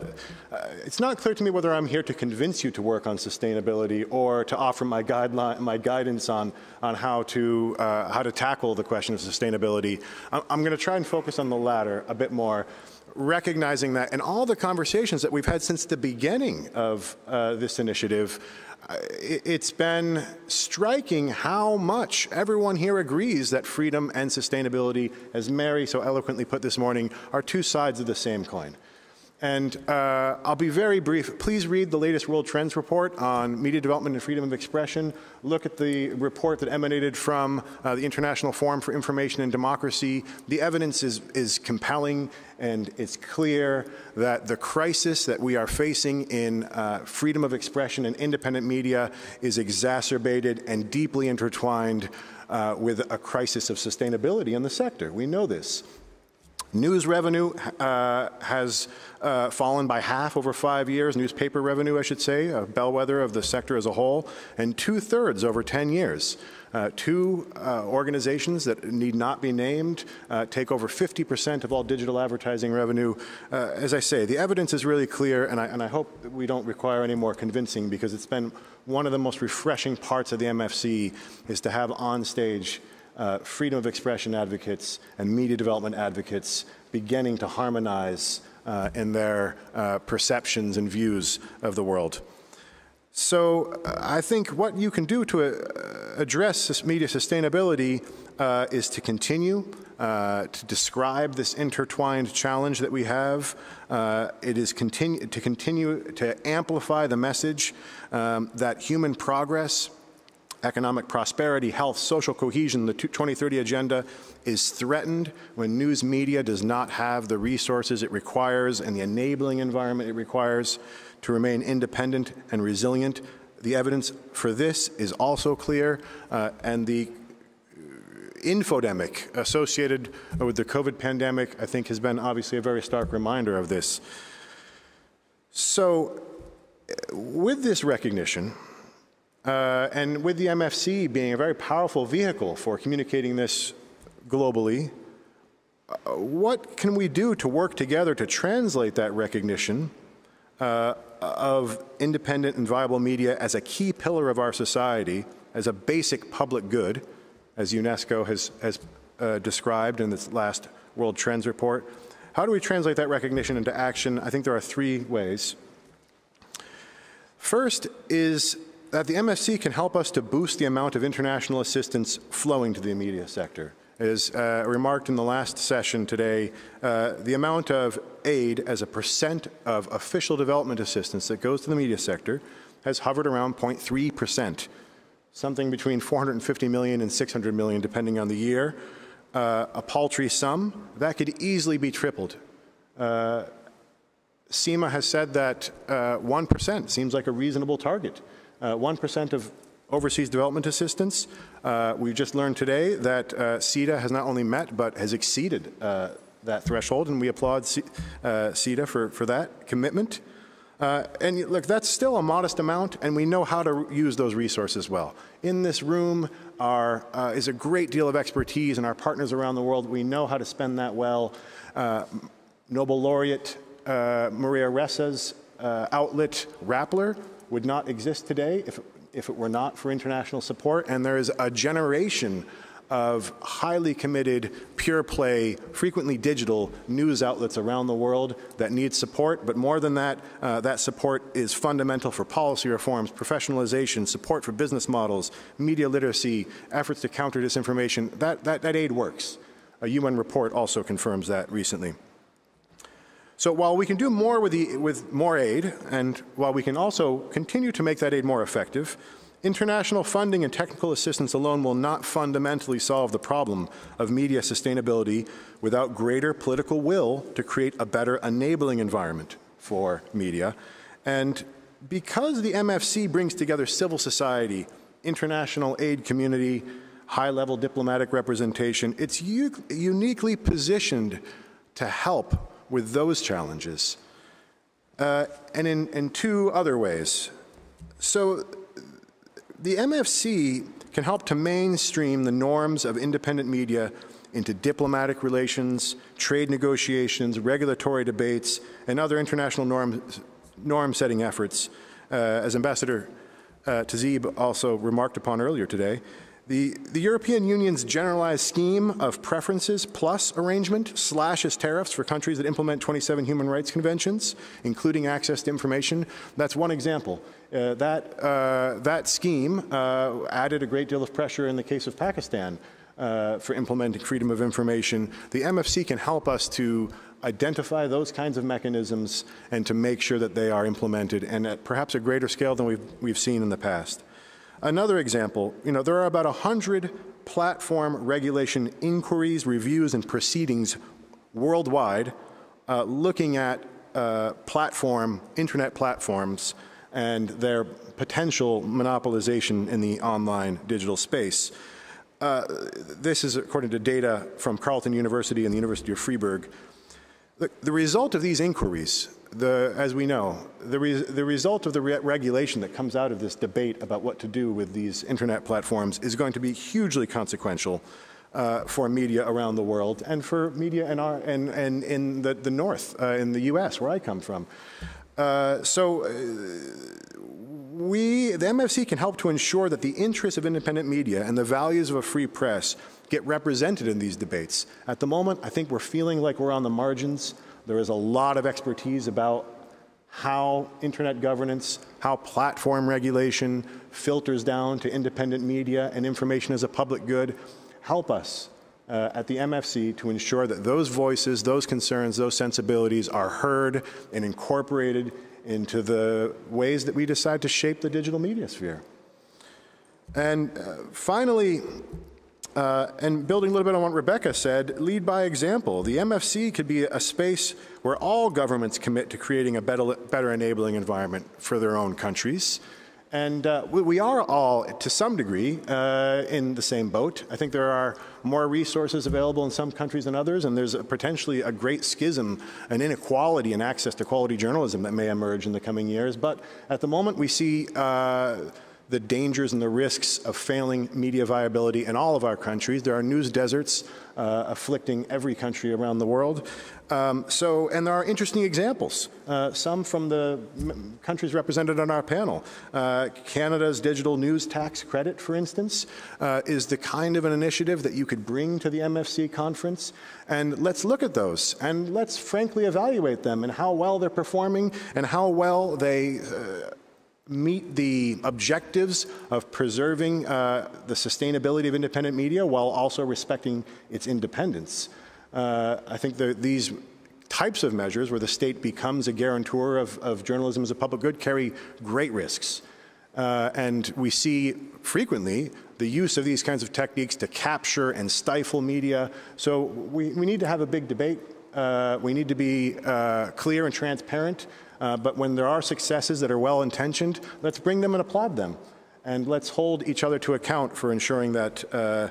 uh, it's not clear to me whether I'm here to convince you to work on sustainability or to offer my guideline, my guidance on on how to uh, how to tackle the question of sustainability. I'm, I'm going to try and focus on the latter a bit more recognizing that in all the conversations that we've had since the beginning of uh, this initiative, it's been striking how much everyone here agrees that freedom and sustainability, as Mary so eloquently put this morning, are two sides of the same coin. And uh, I'll be very brief. Please read the latest World Trends report on media development and freedom of expression. Look at the report that emanated from uh, the International Forum for Information and Democracy. The evidence is, is compelling and it's clear that the crisis that we are facing in uh, freedom of expression and independent media is exacerbated and deeply intertwined uh, with a crisis of sustainability in the sector. We know this. News revenue uh, has uh, fallen by half over five years, newspaper revenue, I should say, a bellwether of the sector as a whole, and two thirds over 10 years. Uh, two uh, organizations that need not be named uh, take over 50% of all digital advertising revenue. Uh, as I say, the evidence is really clear, and I, and I hope we don't require any more convincing because it's been one of the most refreshing parts of the MFC is to have on stage uh, freedom of expression advocates and media development advocates beginning to harmonize uh, in their uh, perceptions and views of the world. So uh, I think what you can do to uh, address media sustainability uh, is to continue uh, to describe this intertwined challenge that we have. Uh, it is continue, to continue to amplify the message um, that human progress economic prosperity, health, social cohesion, the 2030 agenda is threatened when news media does not have the resources it requires and the enabling environment it requires to remain independent and resilient. The evidence for this is also clear, uh, and the infodemic associated with the COVID pandemic, I think, has been obviously a very stark reminder of this. So, with this recognition, uh, and with the MFC being a very powerful vehicle for communicating this globally, uh, what can we do to work together to translate that recognition uh, of independent and viable media as a key pillar of our society, as a basic public good, as UNESCO has, has uh, described in its last World Trends report? How do we translate that recognition into action? I think there are three ways. First is that the MFC can help us to boost the amount of international assistance flowing to the media sector. As uh, remarked in the last session today, uh, the amount of aid as a percent of official development assistance that goes to the media sector has hovered around 0.3 percent, something between 450 million and 600 million, depending on the year. Uh, a paltry sum that could easily be tripled. Uh, CIMA has said that 1% uh, seems like a reasonable target. 1% uh, of overseas development assistance. Uh, we've just learned today that uh, SIDA has not only met but has exceeded uh, that threshold, and we applaud C uh, SIDA for, for that commitment. Uh, and look, that's still a modest amount, and we know how to use those resources well. In this room are, is a great deal of expertise, and our partners around the world, we know how to spend that well. Nobel laureate Maria Ressa's outlet, Rappler, would not exist today if, if it were not for international support. And there is a generation of highly committed, pure play, frequently digital news outlets around the world that need support. But more than that, uh, that support is fundamental for policy reforms, professionalization, support for business models, media literacy, efforts to counter disinformation. That, that, that aid works. A UN report also confirms that recently. So while we can do more with, the, with more aid, and while we can also continue to make that aid more effective, international funding and technical assistance alone will not fundamentally solve the problem of media sustainability without greater political will to create a better enabling environment for media. And because the MFC brings together civil society, international aid community, high-level diplomatic representation, it's uniquely positioned to help with those challenges. Uh, and in, in two other ways. So the MFC can help to mainstream the norms of independent media into diplomatic relations, trade negotiations, regulatory debates, and other international norm, norm setting efforts, uh, as Ambassador uh, Tazib also remarked upon earlier today. The, the, European Union's generalized scheme of preferences plus arrangement slashes tariffs for countries that implement 27 human rights conventions, including access to information. That's one example. Uh, that, uh, that scheme uh, added a great deal of pressure in the case of Pakistan uh, for implementing freedom of information. The MFC can help us to identify those kinds of mechanisms and to make sure that they are implemented and at perhaps a greater scale than we've, we've seen in the past. Another example, you know, there are about 100 platform regulation inquiries, reviews, and proceedings worldwide uh, looking at uh, platform, internet platforms and their potential monopolization in the online digital space. Uh, this is according to data from Carleton University and the University of Freiburg. The, the result of these inquiries the, as we know, the, re the result of the re regulation that comes out of this debate about what to do with these internet platforms is going to be hugely consequential uh, for media around the world and for media in, our, in the, the North, uh, in the US, where I come from. Uh, so uh, we, the MFC can help to ensure that the interests of independent media and the values of a free press get represented in these debates. At the moment, I think we're feeling like we're on the margins. There is a lot of expertise about how internet governance, how platform regulation filters down to independent media and information as a public good. Help us uh, at the MFC to ensure that those voices, those concerns, those sensibilities are heard and incorporated into the ways that we decide to shape the digital media sphere. And uh, finally, uh, and building a little bit on what Rebecca said, lead by example. The MFC could be a space where all governments commit to creating a better, better enabling environment for their own countries. And uh, we, we, are all, to some degree, uh, in the same boat. I think there are more resources available in some countries than others, and there's a potentially a great schism, an inequality in access to quality journalism that may emerge in the coming years. But at the moment, we see uh, the dangers and the risks of failing media viability in all of our countries. There are news deserts uh, afflicting every country around the world. Um, so, and there are interesting examples, uh, some from the countries represented on our panel. Uh, Canada's digital news tax credit, for instance, uh, is the kind of an initiative that you could bring to the MFC conference. And let's look at those and let's frankly evaluate them and how well they're performing and how well they uh, meet the objectives of preserving uh, the sustainability of independent media while also respecting its independence. Uh, I think the, these types of measures where the state becomes a guarantor of, of journalism as a public good carry great risks. Uh, and we see frequently the use of these kinds of techniques to capture and stifle media. So we, we need to have a big debate. Uh, we need to be uh, clear and transparent uh, but when there are successes that are well intentioned, let's bring them and applaud them. And let's hold each other to account for ensuring that uh,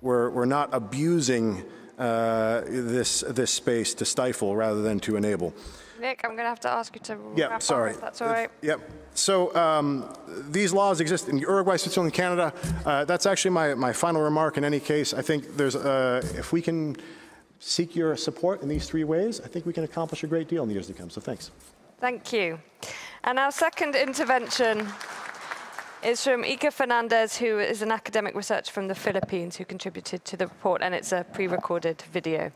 we're, we're not abusing uh, this, this space to stifle rather than to enable. Nick, I'm going to have to ask you to yep, wrap sorry. up. That's all right. Yep. So um, these laws exist in Uruguay, Switzerland, Canada. Uh, that's actually my, my final remark. In any case, I think there's uh, if we can seek your support in these three ways, I think we can accomplish a great deal in the years to come. So thanks. Thank you. And our second intervention is from Ika Fernandez, who is an academic researcher from the Philippines who contributed to the report, and it's a pre-recorded video.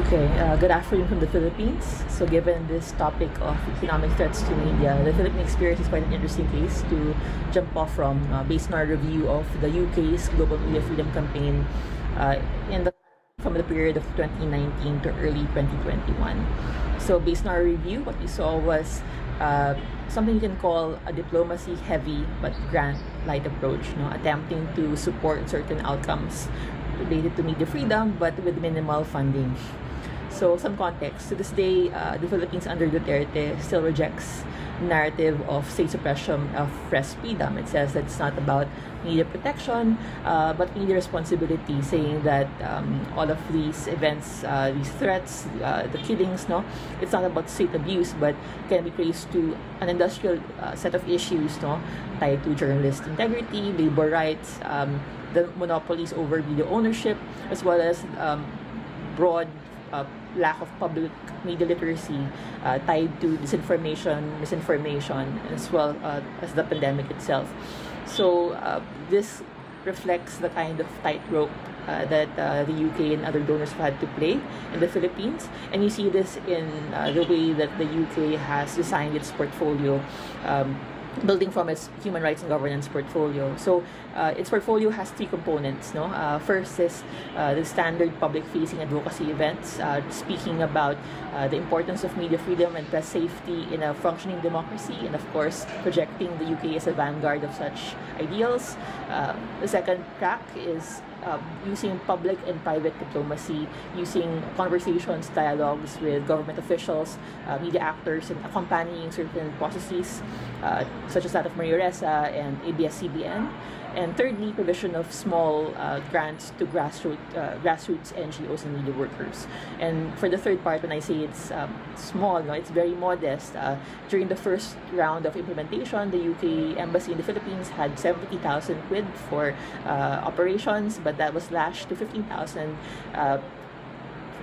Okay, Uh, good afternoon from the Philippines. So, given this topic of economic threats to media, the Philippine experience is quite an interesting case to jump off from uh, based on our review of the UK's Global Media Freedom Campaign uh, in the from the period of 2019 to early 2021. So, based on our review, what we saw was uh, something you can call a diplomacy heavy but grant light approach, you know, attempting to support certain outcomes related to media freedom but with minimal funding. So, some context. To this day, uh, the Philippines under Duterte still rejects narrative of state suppression of press freedom. It says that it's not about media protection, uh, but media responsibility, saying that um, all of these events, uh, these threats, uh, the killings, no, it's not about state abuse, but can be traced to an industrial uh, set of issues, no, tied to journalist integrity, labor rights, um, the monopolies over video ownership, as well as um, broad uh, lack of public media literacy uh, tied to disinformation, misinformation, as well uh, as the pandemic itself. So uh, this reflects the kind of tightrope uh, that uh, the UK and other donors have had to play in the Philippines. And you see this in uh, the way that the UK has designed its portfolio. Um, building from its human rights and governance portfolio. So uh, its portfolio has three components. No, uh, first is uh, the standard public-facing advocacy events, uh, speaking about uh, the importance of media freedom and press safety in a functioning democracy, and of course projecting the UK as a vanguard of such ideals. Uh, the second track is um, using public and private diplomacy, using conversations, dialogues with government officials, uh, media actors, and accompanying certain processes, uh, such as that of Maria Ressa and ABS-CBN. And thirdly, provision of small uh, grants to grassroots, uh, grassroots NGOs and media workers. And for the third part, when I say it's um, small, no, it's very modest. Uh, during the first round of implementation, the UK Embassy in the Philippines had 70,000 quid for uh, operations, but that was lashed to 15,000 uh,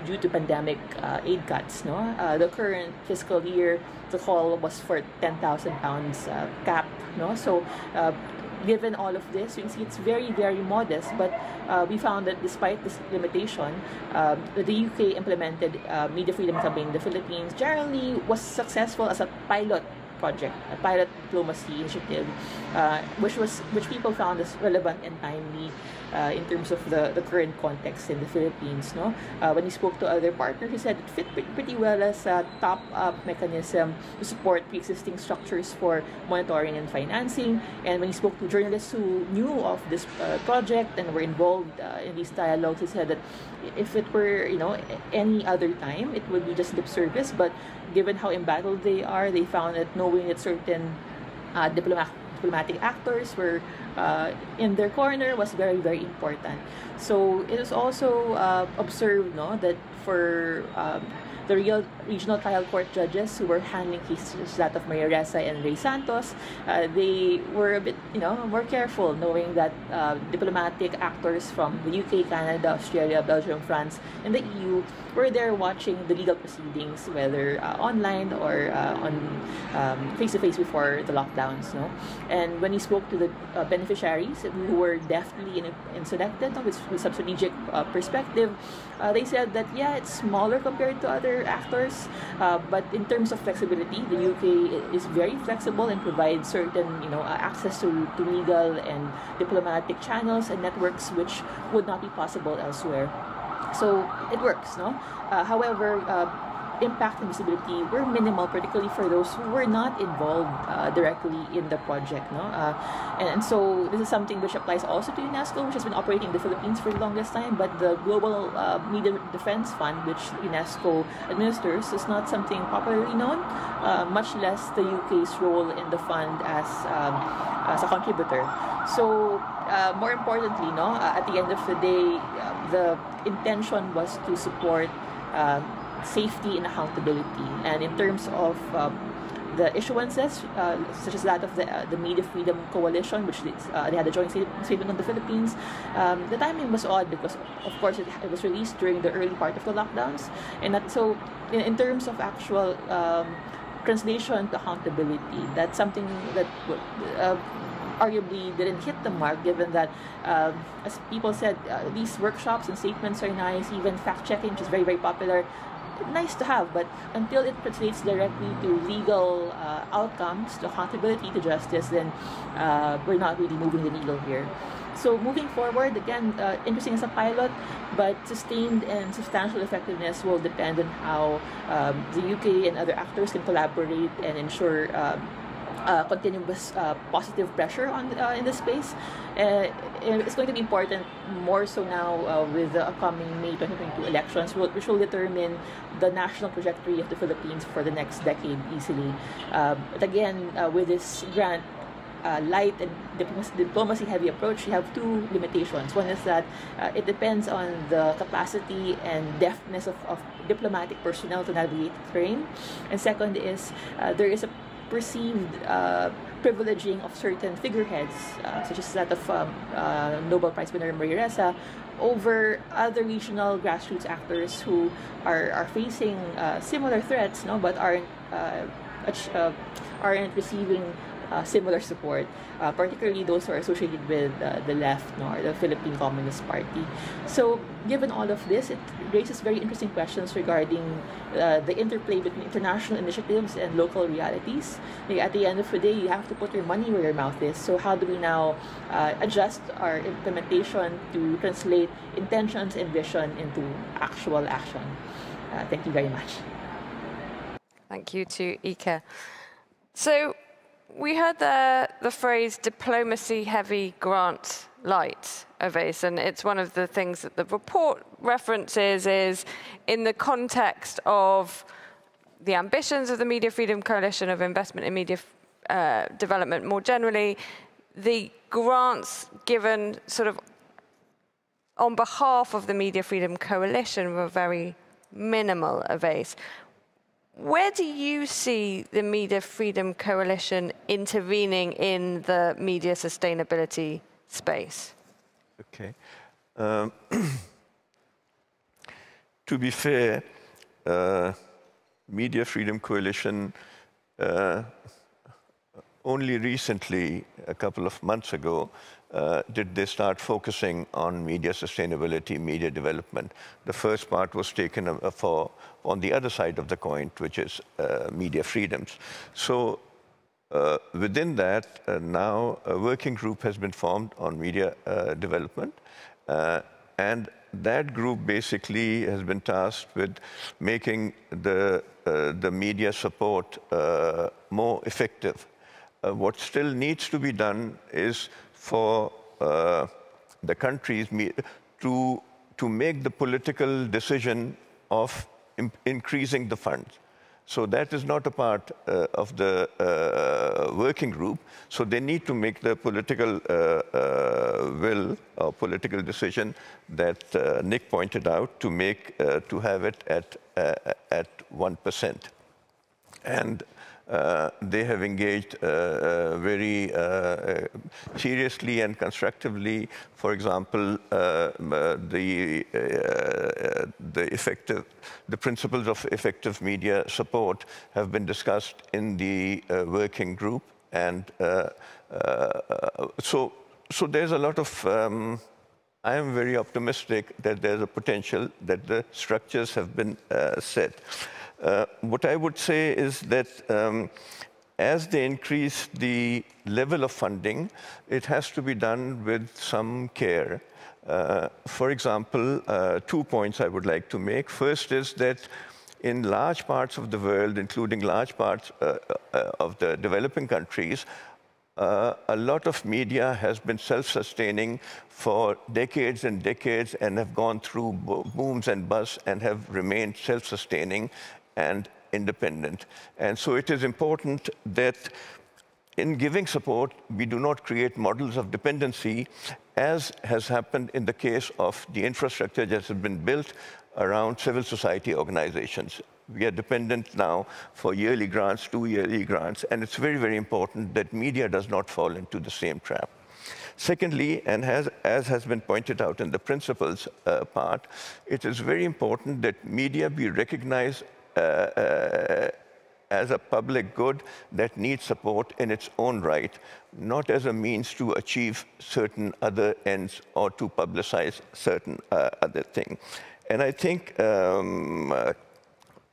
due to pandemic uh, aid cuts. No, uh, the current fiscal year, the call was for 10,000 pounds uh, cap. No, so uh, given all of this, you can see it's very, very modest. But uh, we found that despite this limitation, um, the UK implemented uh, media freedom campaign in the Philippines generally was successful as a pilot project, a pilot diplomacy initiative, uh, which was which people found as relevant and timely uh, in terms of the, the current context in the Philippines. No, uh, when he spoke to other partners, he said it fit pretty well as a top-up mechanism to support pre-existing structures for monitoring and financing. And when he spoke to journalists who knew of this uh, project and were involved uh, in these dialogues, he said that if it were you know any other time, it would be just lip service. But given how embattled they are, they found that knowing that certain uh, diplomatic diplomatic actors were uh, in their corner was very very important. So it is also uh, observed no that for um, the real regional trial court judges who were handling cases that of Maria Ressa and Rey Santos, uh, they were a bit, you know, more careful, knowing that uh, diplomatic actors from the UK, Canada, Australia, Belgium, France, and the EU were there watching the legal proceedings, whether uh, online or uh, on face to face before the lockdowns. No, and when he spoke to the uh, beneficiaries who were deftly in, in selected with, with some strategic uh, perspective, they said that yeah, it's smaller compared to other actors. Uh, but in terms of flexibility, the UK is very flexible and provides certain, you know, uh, access to, to legal and diplomatic channels and networks which would not be possible elsewhere. So it works, no? Uh, however, uh, impact and visibility were minimal, particularly for those who were not involved uh, directly in the project. No? Uh, and, and, so this is something which applies also to UNESCO, which has been operating in the Philippines for the longest time, but the Global uh, Media Defense Fund, which UNESCO administers, is not something popularly known, uh, much less the UK's role in the fund as, um, as a contributor. So uh, more importantly, no, uh, at the end of the day, the intention was to support safety and accountability. And in terms of um, the issuances, uh, such as that of the, uh, the Media Freedom Coalition, which uh, they had a joint statement on the Philippines. Um, the timing was odd because, of course, it, it, was released during the early part of the lockdowns, and that, so in, in terms of actual um, translation to accountability, that's something that uh, arguably didn't hit the mark given that um, as people said uh, these workshops and statements are nice even fact checking which is very very popular nice to have, but until it translates directly to legal uh, outcomes, to accountability, to justice, then uh, we're not really moving the needle here. So moving forward, again, uh, interesting as a pilot, but sustained and substantial effectiveness will depend on how um, the UK and other actors can collaborate and ensure um, uh, continuous uh, positive pressure on uh, in this space. Uh, it's going to be important more so now uh, with the upcoming May 2022 elections, which will determine the national trajectory of the Philippines for the next decade easily. Um, but again, uh, with this grant, uh, light and diplomacy heavy approach, you have two limitations. One is that uh, it depends on the capacity and deftness of, of diplomatic personnel to navigate the terrain. And second is uh, there is a perceived uh, privileging of certain figureheads, uh, such as that of um, uh, Nobel Prize winner Maria Ressa, over other regional grassroots actors who are, are facing uh, similar threats, no, but aren't uh, uh, aren't receiving uh, similar support, uh, particularly those who are associated with uh, the left or the Philippine Communist Party. So, given all of this, it raises very interesting questions regarding uh, the interplay between international initiatives and local realities. Like, at the end of the day, you have to put your money where your mouth is. So, how do we now uh, adjust our implementation to translate intentions and vision into actual action? Uh, thank you very much. Thank you to Ika. So, we heard the, the phrase diplomacy heavy grant light Owais, and it's one of the things that the report references is in the context of the ambitions of the Media Freedom Coalition of investment in media uh, development more generally, the grants given sort of on behalf of the Media Freedom Coalition were very minimal Owais. Where do you see the Media Freedom Coalition intervening in the media sustainability space? Okay. Um, (clears throat) to be fair, uh, Media Freedom Coalition uh, only recently, a couple of months ago, uh, did they start focusing on media sustainability, media development. The first part was taken for on the other side of the coin, which is uh, media freedoms. So uh, within that, uh, now a working group has been formed on media uh, development. and that group basically has been tasked with making the, the media support more effective. what still needs to be done is for uh, the countries to, to make the political decision of increasing the funds. So that is not a part uh, of the uh, working group. So they need to make the political uh, uh will or political decision that uh, Nick pointed out to make uh, to have it at at one percent. And they have engaged uh, uh very uh, seriously and constructively. For example, the the effective the principles of effective media support have been discussed in the working group, and so so there's a lot of. Um, I am very optimistic that there's a potential that the structures have been uh, set. Uh, what I would say is that um, as they increase the level of funding, it has to be done with some care. Uh, for example, uh, two points I would like to make. First is that in large parts of the world, including large parts uh, uh of the developing countries, uh, a lot of media has been self-sustaining for decades and decades and have gone through booms and busts and have remained self-sustaining and independent. And so it is important that in giving support, we do not create models of dependency, as has happened in the case of the infrastructure that has been built around civil society organizations. We are dependent now for yearly grants, two yearly grants, and it's very, very important that media does not fall into the same trap. Secondly, and has, as has been pointed out in the principles uh, part, it is very important that media be recognized as a public good that needs support in its own right, not as a means to achieve certain other ends or to publicize certain uh, other thing. And I think um, uh,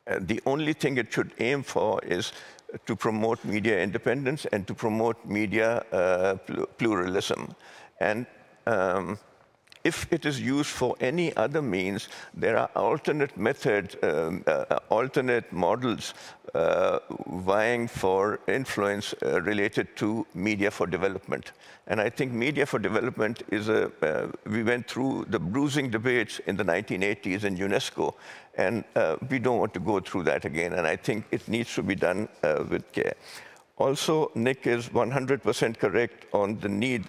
uh, the only thing it should aim for is to promote media independence and to promote media uh, pluralism. And um, if it is used for any other means, there are alternate methods, um, uh, alternate models uh, vying for influence uh, related to media for development. And I think media for development is a, uh, we went through the bruising debates in the 1980s in UNESCO, and uh, we don't want to go through that again. And I think it needs to be done uh, with care. Also, Nick is 100% correct on the need.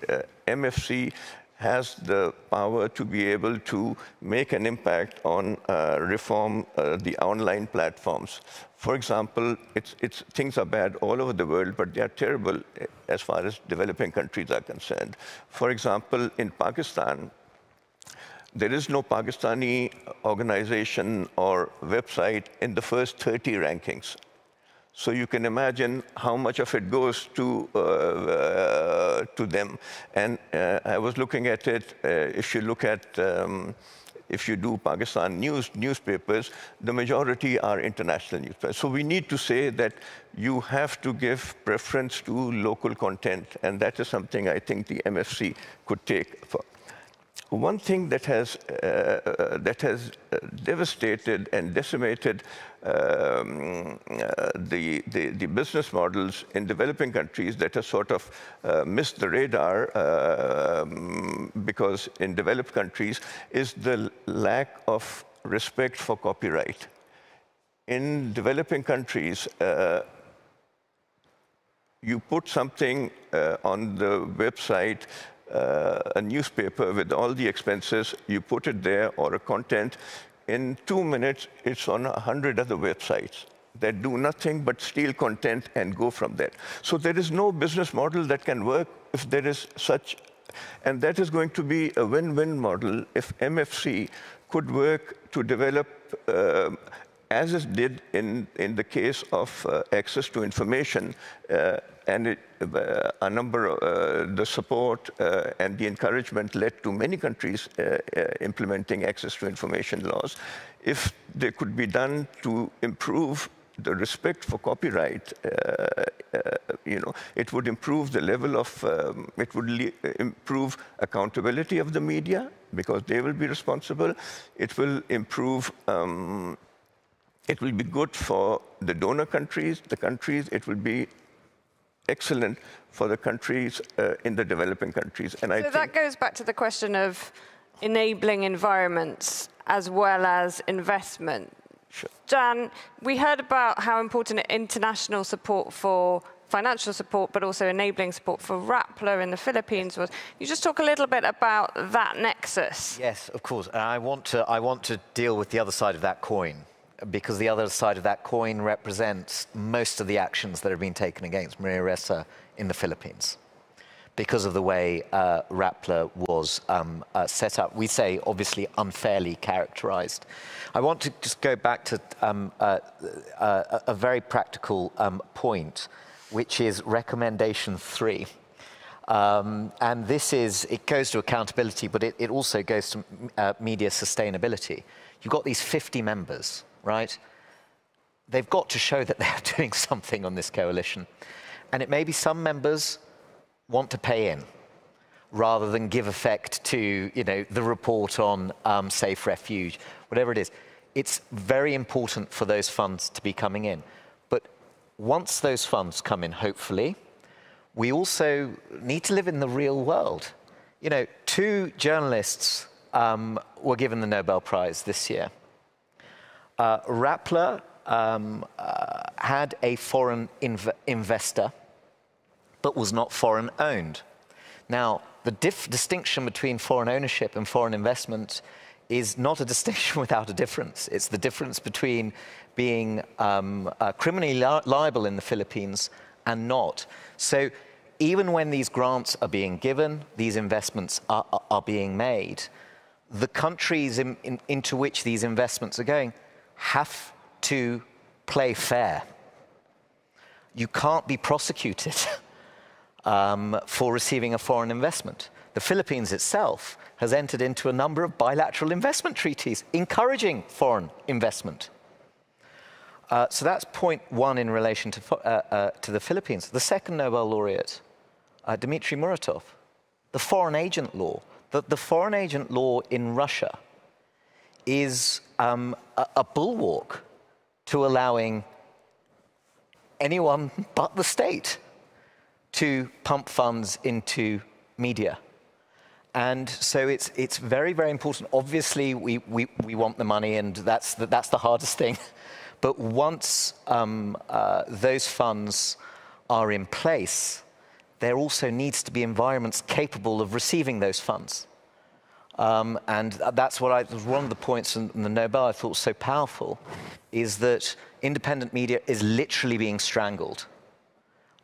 MFC has the power to be able to make an impact on uh, reform uh, the online platforms. For example, it's, it's, things are bad all over the world, but they are terrible eh, as far as developing countries are concerned. For example, in Pakistan, there is no Pakistani organization or website in the first 30 rankings. So you can imagine how much of it goes to, uh, uh, to them. And uh, I was looking at it, uh, if you look at, um, if you do Pakistan news newspapers, the majority are international newspapers. So we need to say that you have to give preference to local content, and that is something I think the MFC could take for. One thing that has, uh, uh, that has uh, devastated and decimated um, uh, the, the, the, business models in developing countries that have sort of uh, missed the radar um, because in developed countries is the lack of respect for copyright. In developing countries, uh, you put something on the website uh, a newspaper with all the expenses, you put it there, or a content, in two minutes, it's on a hundred other websites that do nothing but steal content and go from there. So there is no business model that can work if there is such, and that is going to be a win-win model if MFC could work to develop uh, as it did in, in the case of uh, access to information, uh, and it, a number of uh, the support uh, and the encouragement led to many countries uh, implementing access to information laws. If they could be done to improve the respect for copyright, you know, it would improve the level of, um, it would improve accountability of the media because they will be responsible. It will improve um, it will be good for the donor countries, the countries. It will be excellent for the countries uh, in the developing countries. And so I that goes back to the question of enabling environments as well as investment. Sure. Can, we heard about how important international support for financial support, but also enabling support for Rappler in the Philippines was. You just talk a little bit about that nexus. Yes, of course. And I want to, I want to deal with the other side of that coin because the other side of that coin represents most of the actions that have been taken against Maria Ressa in the Philippines because of the way uh, Rappler was um, uh, set up. We say, obviously, unfairly characterized. I want to just go back to um, uh, uh a very practical um, point, which is recommendation three. Um, and this is, it goes to accountability, but it, it also goes to uh, media sustainability. You've got these 50 members right? They've got to show that (laughs) they're doing something on this coalition. And it may be some members want to pay in rather than give effect to you know, the report on um, safe refuge, whatever it is. It's very important for those funds to be coming in. But once those funds come in, hopefully, we also need to live in the real world. You know, two journalists um, were given the Nobel Prize this year. Uh, Rappler um, uh, had a foreign inv investor, but was not foreign owned. Now, the distinction between foreign ownership and foreign investment is not a (laughs) distinction without a difference. It's the difference between being um, uh, criminally li liable in the Philippines and not. So even when these grants are being given, these investments are, are, are being made, the countries in, in, into which these investments are going have to play fair. You can't be prosecuted (laughs) um, for receiving a foreign investment. The Philippines itself has entered into a number of bilateral investment treaties encouraging foreign investment. Uh, so that's point one in relation to, uh, uh, to the Philippines. The second Nobel laureate, uh, Dmitry Muratov, the foreign agent law. The, the foreign agent law in Russia is um, a, a bulwark to allowing anyone (laughs) but the state to pump funds into media. And so it's, it's very, very important. Obviously, we, we, we want the money, and that's the, that's the hardest thing. (laughs) But once um, uh, those funds are in place, there also needs to be environments capable of receiving those funds. Um, and that's what I, one of the points in, the Nobel I thought was so powerful, is that independent media is literally being strangled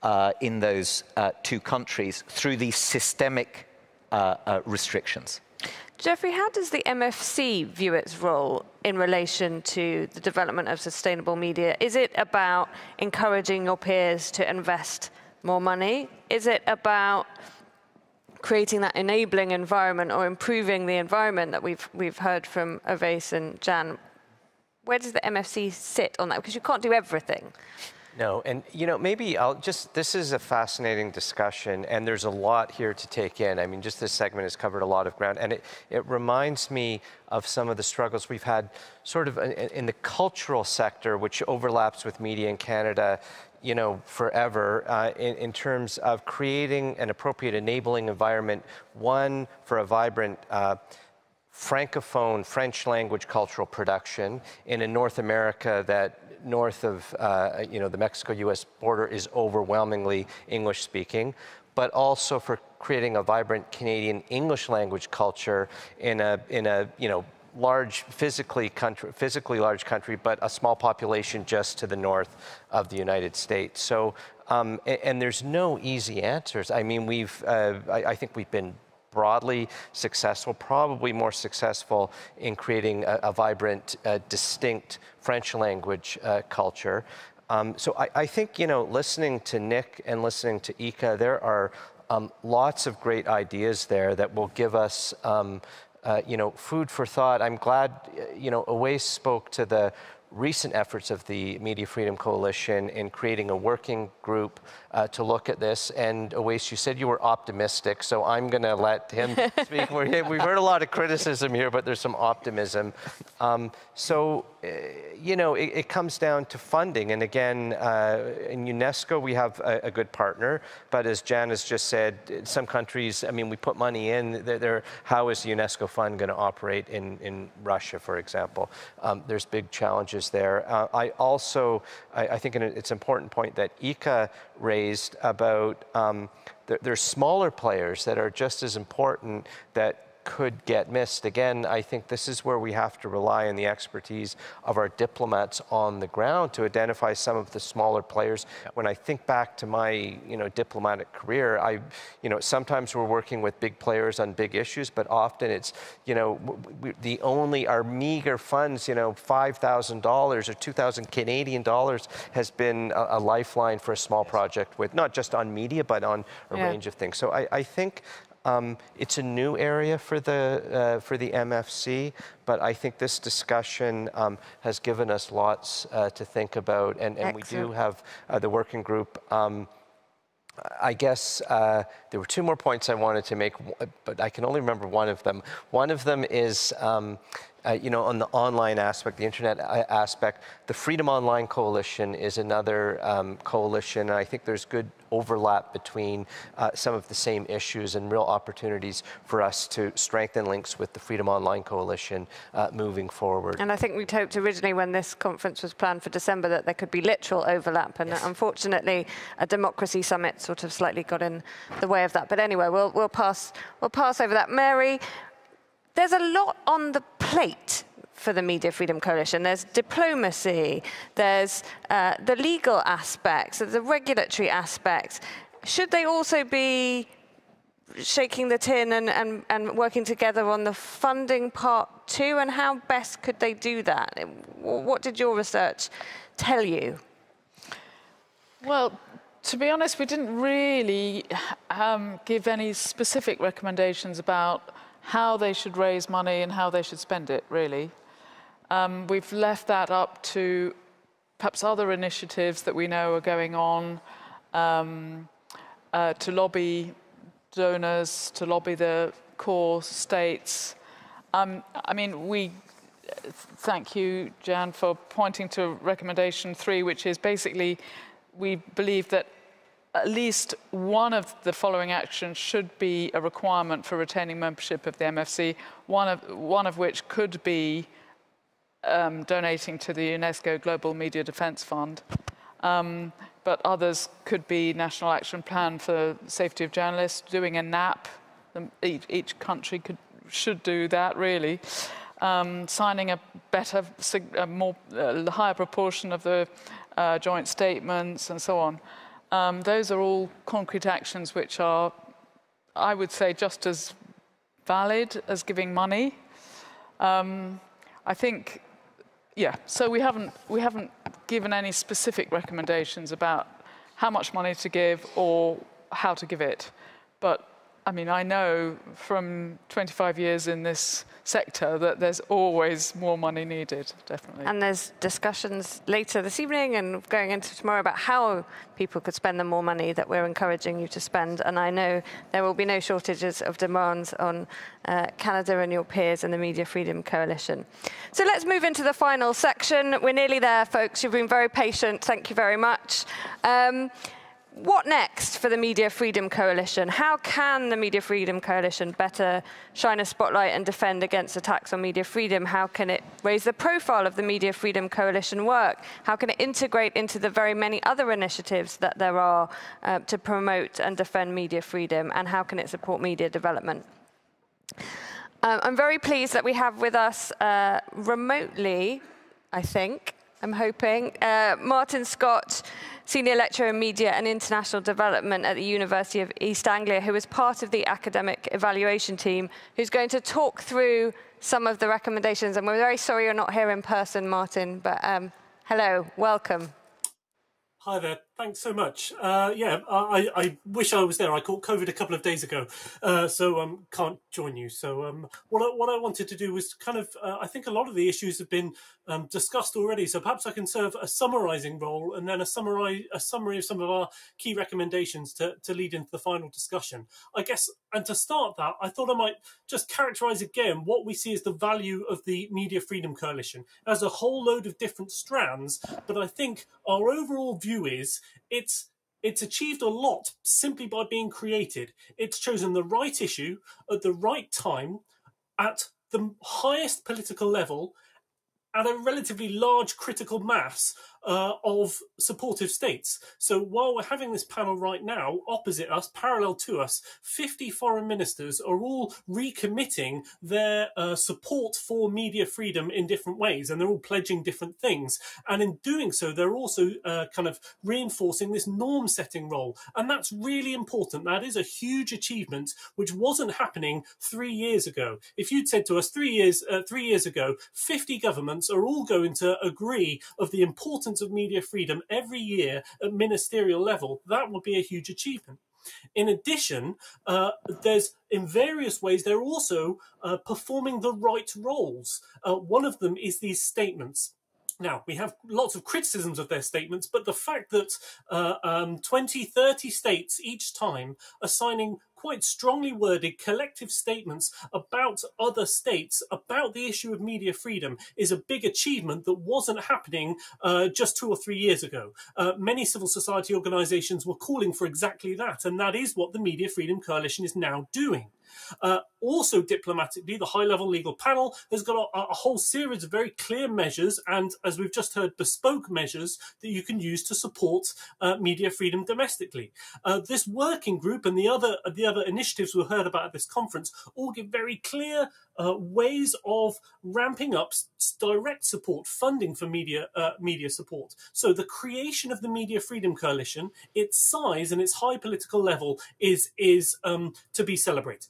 uh, in those uh, two countries through these systemic uh, uh restrictions. Jeffrey, how does the MFC view its role in relation to the development of sustainable media? Is it about encouraging your peers to invest more money? Is it about creating that enabling environment or improving the environment that we've, we've heard from Owais and Can? Where does the MFC sit on that? Because you can't do everything. No, and you know, maybe I'll just, this is a fascinating discussion and there's a lot here to take in. I mean, just this segment has covered a lot of ground and it, it reminds me of some of the struggles we've had sort of in, in the cultural sector, which overlaps with media in Canada, you know, forever uh, in, in, terms of creating an appropriate enabling environment, one for a vibrant uh, francophone French language cultural production in a North America that north of uh, you know, the Mexico-US border is overwhelmingly English speaking, but also for creating a vibrant Canadian English language culture in a, in a you know, large physically country, physically large country, but a small population just to the north of the United States. So, um, and, and, there's no easy answers. I mean, we've, uh, I, I, think we've been broadly successful, probably more successful in creating a, a vibrant, uh, distinct French language uh, culture. Um, so I, I, think, you know, listening to Nick and listening to Ika, there are um, lots of great ideas there that will give us um, uh, you know, food for thought. I'm glad, you know, Owais spoke to the recent efforts of the Media Freedom Coalition in creating a working group uh, to look at this. And Owais, you said you were optimistic, so I'm going to let him (laughs) speak. We've heard a lot of criticism here, but there's some optimism. Um, so, uh, you know, it, it, comes down to funding. And again, uh, in UNESCO, we have a, a, good partner. But as Can has just said, some countries, I mean, we put money in. They're, they're, how is the UNESCO fund going to operate in, in Russia, for example? Um, there's big challenges there. Uh, I also, I, I, think it's an important point that Ika raised about um, there's smaller players that are just as important that could get missed. Again, I think this is where we have to rely on the expertise of our diplomats on the ground to identify some of the smaller players. Yep. When I think back to my, you know, diplomatic career, I, you know, sometimes we're working with big players on big issues, but often it's, you know, we, the only, our meager funds, you know, $5,000 or 2,000 Canadian dollars has been a, a, lifeline for a small project with, not just on media, but on a yeah. range of things. So I, I think um, it's a new area for the, uh, for the MFC, but I think this discussion um, has given us lots uh, to think about, and, and we do have uh, the working group. Um, I guess uh, there were two more points I wanted to make, but I can only remember one of them. One of them is um, uh, you know, on the online aspect, the internet uh, aspect, the Freedom Online Coalition is another um, coalition, and I think there's good overlap between uh, some of the same issues and real opportunities for us to strengthen links with the Freedom Online Coalition uh, moving forward. And I think we'd hoped originally when this conference was planned for December that there could be literal overlap, and yes. unfortunately, a democracy summit sort of slightly got in the way of that. But anyway, we'll, we'll, pass, we'll pass over that. Mary, there's a lot on the plate for the Media Freedom Coalition. There's diplomacy, there's uh, the legal aspects, There's the regulatory aspects. Should they also be shaking the tin and, and, and working together on the funding part too? And how best could they do that? What did your research tell you? Well, to be honest, we didn't really um, give any specific recommendations about how they should raise money and how they should spend it, really. Um, we've left that up to perhaps other initiatives that we know are going on um, uh, to lobby donors, to lobby the core states. Um, I mean, we thank you, Can, for pointing to recommendation three, which is basically we believe that at least one of the following actions should be a requirement for retaining membership of the MFC, one of, one of which could be um, donating to the UNESCO Global Media Defence Fund. Um, but others could be National Action Plan for Safety of Journalists, doing a NAP. Each, each country could, should do that, really. Um, signing a better, a more, uh, higher proportion of the uh, joint statements and so on. Um, those are all concrete actions which are, I would say, just as valid as giving money. Um, I think, yeah, so we haven't, we haven't given any specific recommendations about how much money to give or how to give it. But I mean, I know from 25 years in this sector that there's always more money needed, definitely. And there's discussions later this evening and going into tomorrow about how people could spend the more money that we're encouraging you to spend. And I know there will be no shortages of demands on uh, Canada and your peers in the Media Freedom Coalition. So let's move into the final section. We're nearly there, folks. You've been very patient. Thank you very much. Um, what next for the Media Freedom Coalition? How can the Media Freedom Coalition better shine a spotlight and defend against attacks on media freedom? How can it raise the profile of the Media Freedom Coalition work? How can it integrate into the very many other initiatives that there are uh, to promote and defend media freedom? And how can it support media development? Um, I'm very pleased that we have with us uh, remotely, I think, I'm hoping, uh, Martin Scott, Senior Lecturer in Media and International Development at the University of East Anglia, who is part of the academic evaluation team, who's going to talk through some of the recommendations. And we're very sorry you're not here in person, Martin, but um, hello, welcome. Hi there. Thanks so much. Uh, yeah, I, I wish I was there. I caught COVID a couple of days ago, uh, so um, can't join you. So um, what I, what I wanted to do was kind of uh, I think a lot of the issues have been um, discussed already. So perhaps I can serve a summarising role and then a summary a summary of some of our key recommendations to to lead into the final discussion. I guess and to start that, I thought I might just characterise again what we see as the value of the Media Freedom Coalition as a whole load of different strands. But I think our overall view is it's it's achieved a lot simply by being created. It's chosen the right issue at the right time at the highest political level at a relatively large critical mass uh, of supportive states. So while we're having this panel right now, opposite us, parallel to us, 50 foreign ministers are all recommitting their uh, support for media freedom in different ways, and they're all pledging different things. And in doing so, they're also uh, kind of reinforcing this norm setting role. And that's really important. That is a huge achievement, which wasn't happening three years ago. If you'd said to us three years, uh, three years ago, 50 governments are all going to agree of the importance of media freedom every year at ministerial level, that would be a huge achievement. In addition, uh, there's in various ways they're also uh, performing the right roles. Uh, one of them is these statements. Now, we have lots of criticisms of their statements, but the fact that uh, um, 20, 30 states each time are signing quite strongly worded collective statements about other states about the issue of media freedom is a big achievement that wasn't happening uh, just two or three years ago. Uh, many civil society organizations were calling for exactly that, and that is what the Media Freedom Coalition is now doing. Uh, also, diplomatically, the high level legal panel has got a, a, whole series of very clear measures and, as we've just heard, bespoke measures that you can use to support uh, media freedom domestically. Uh, this working group and the other the other initiatives we heard about at this conference all give very clear uh, ways of ramping up direct support, funding for media uh, media support. So the creation of the Media Freedom Coalition, its size and its high political level is is um, to be celebrated.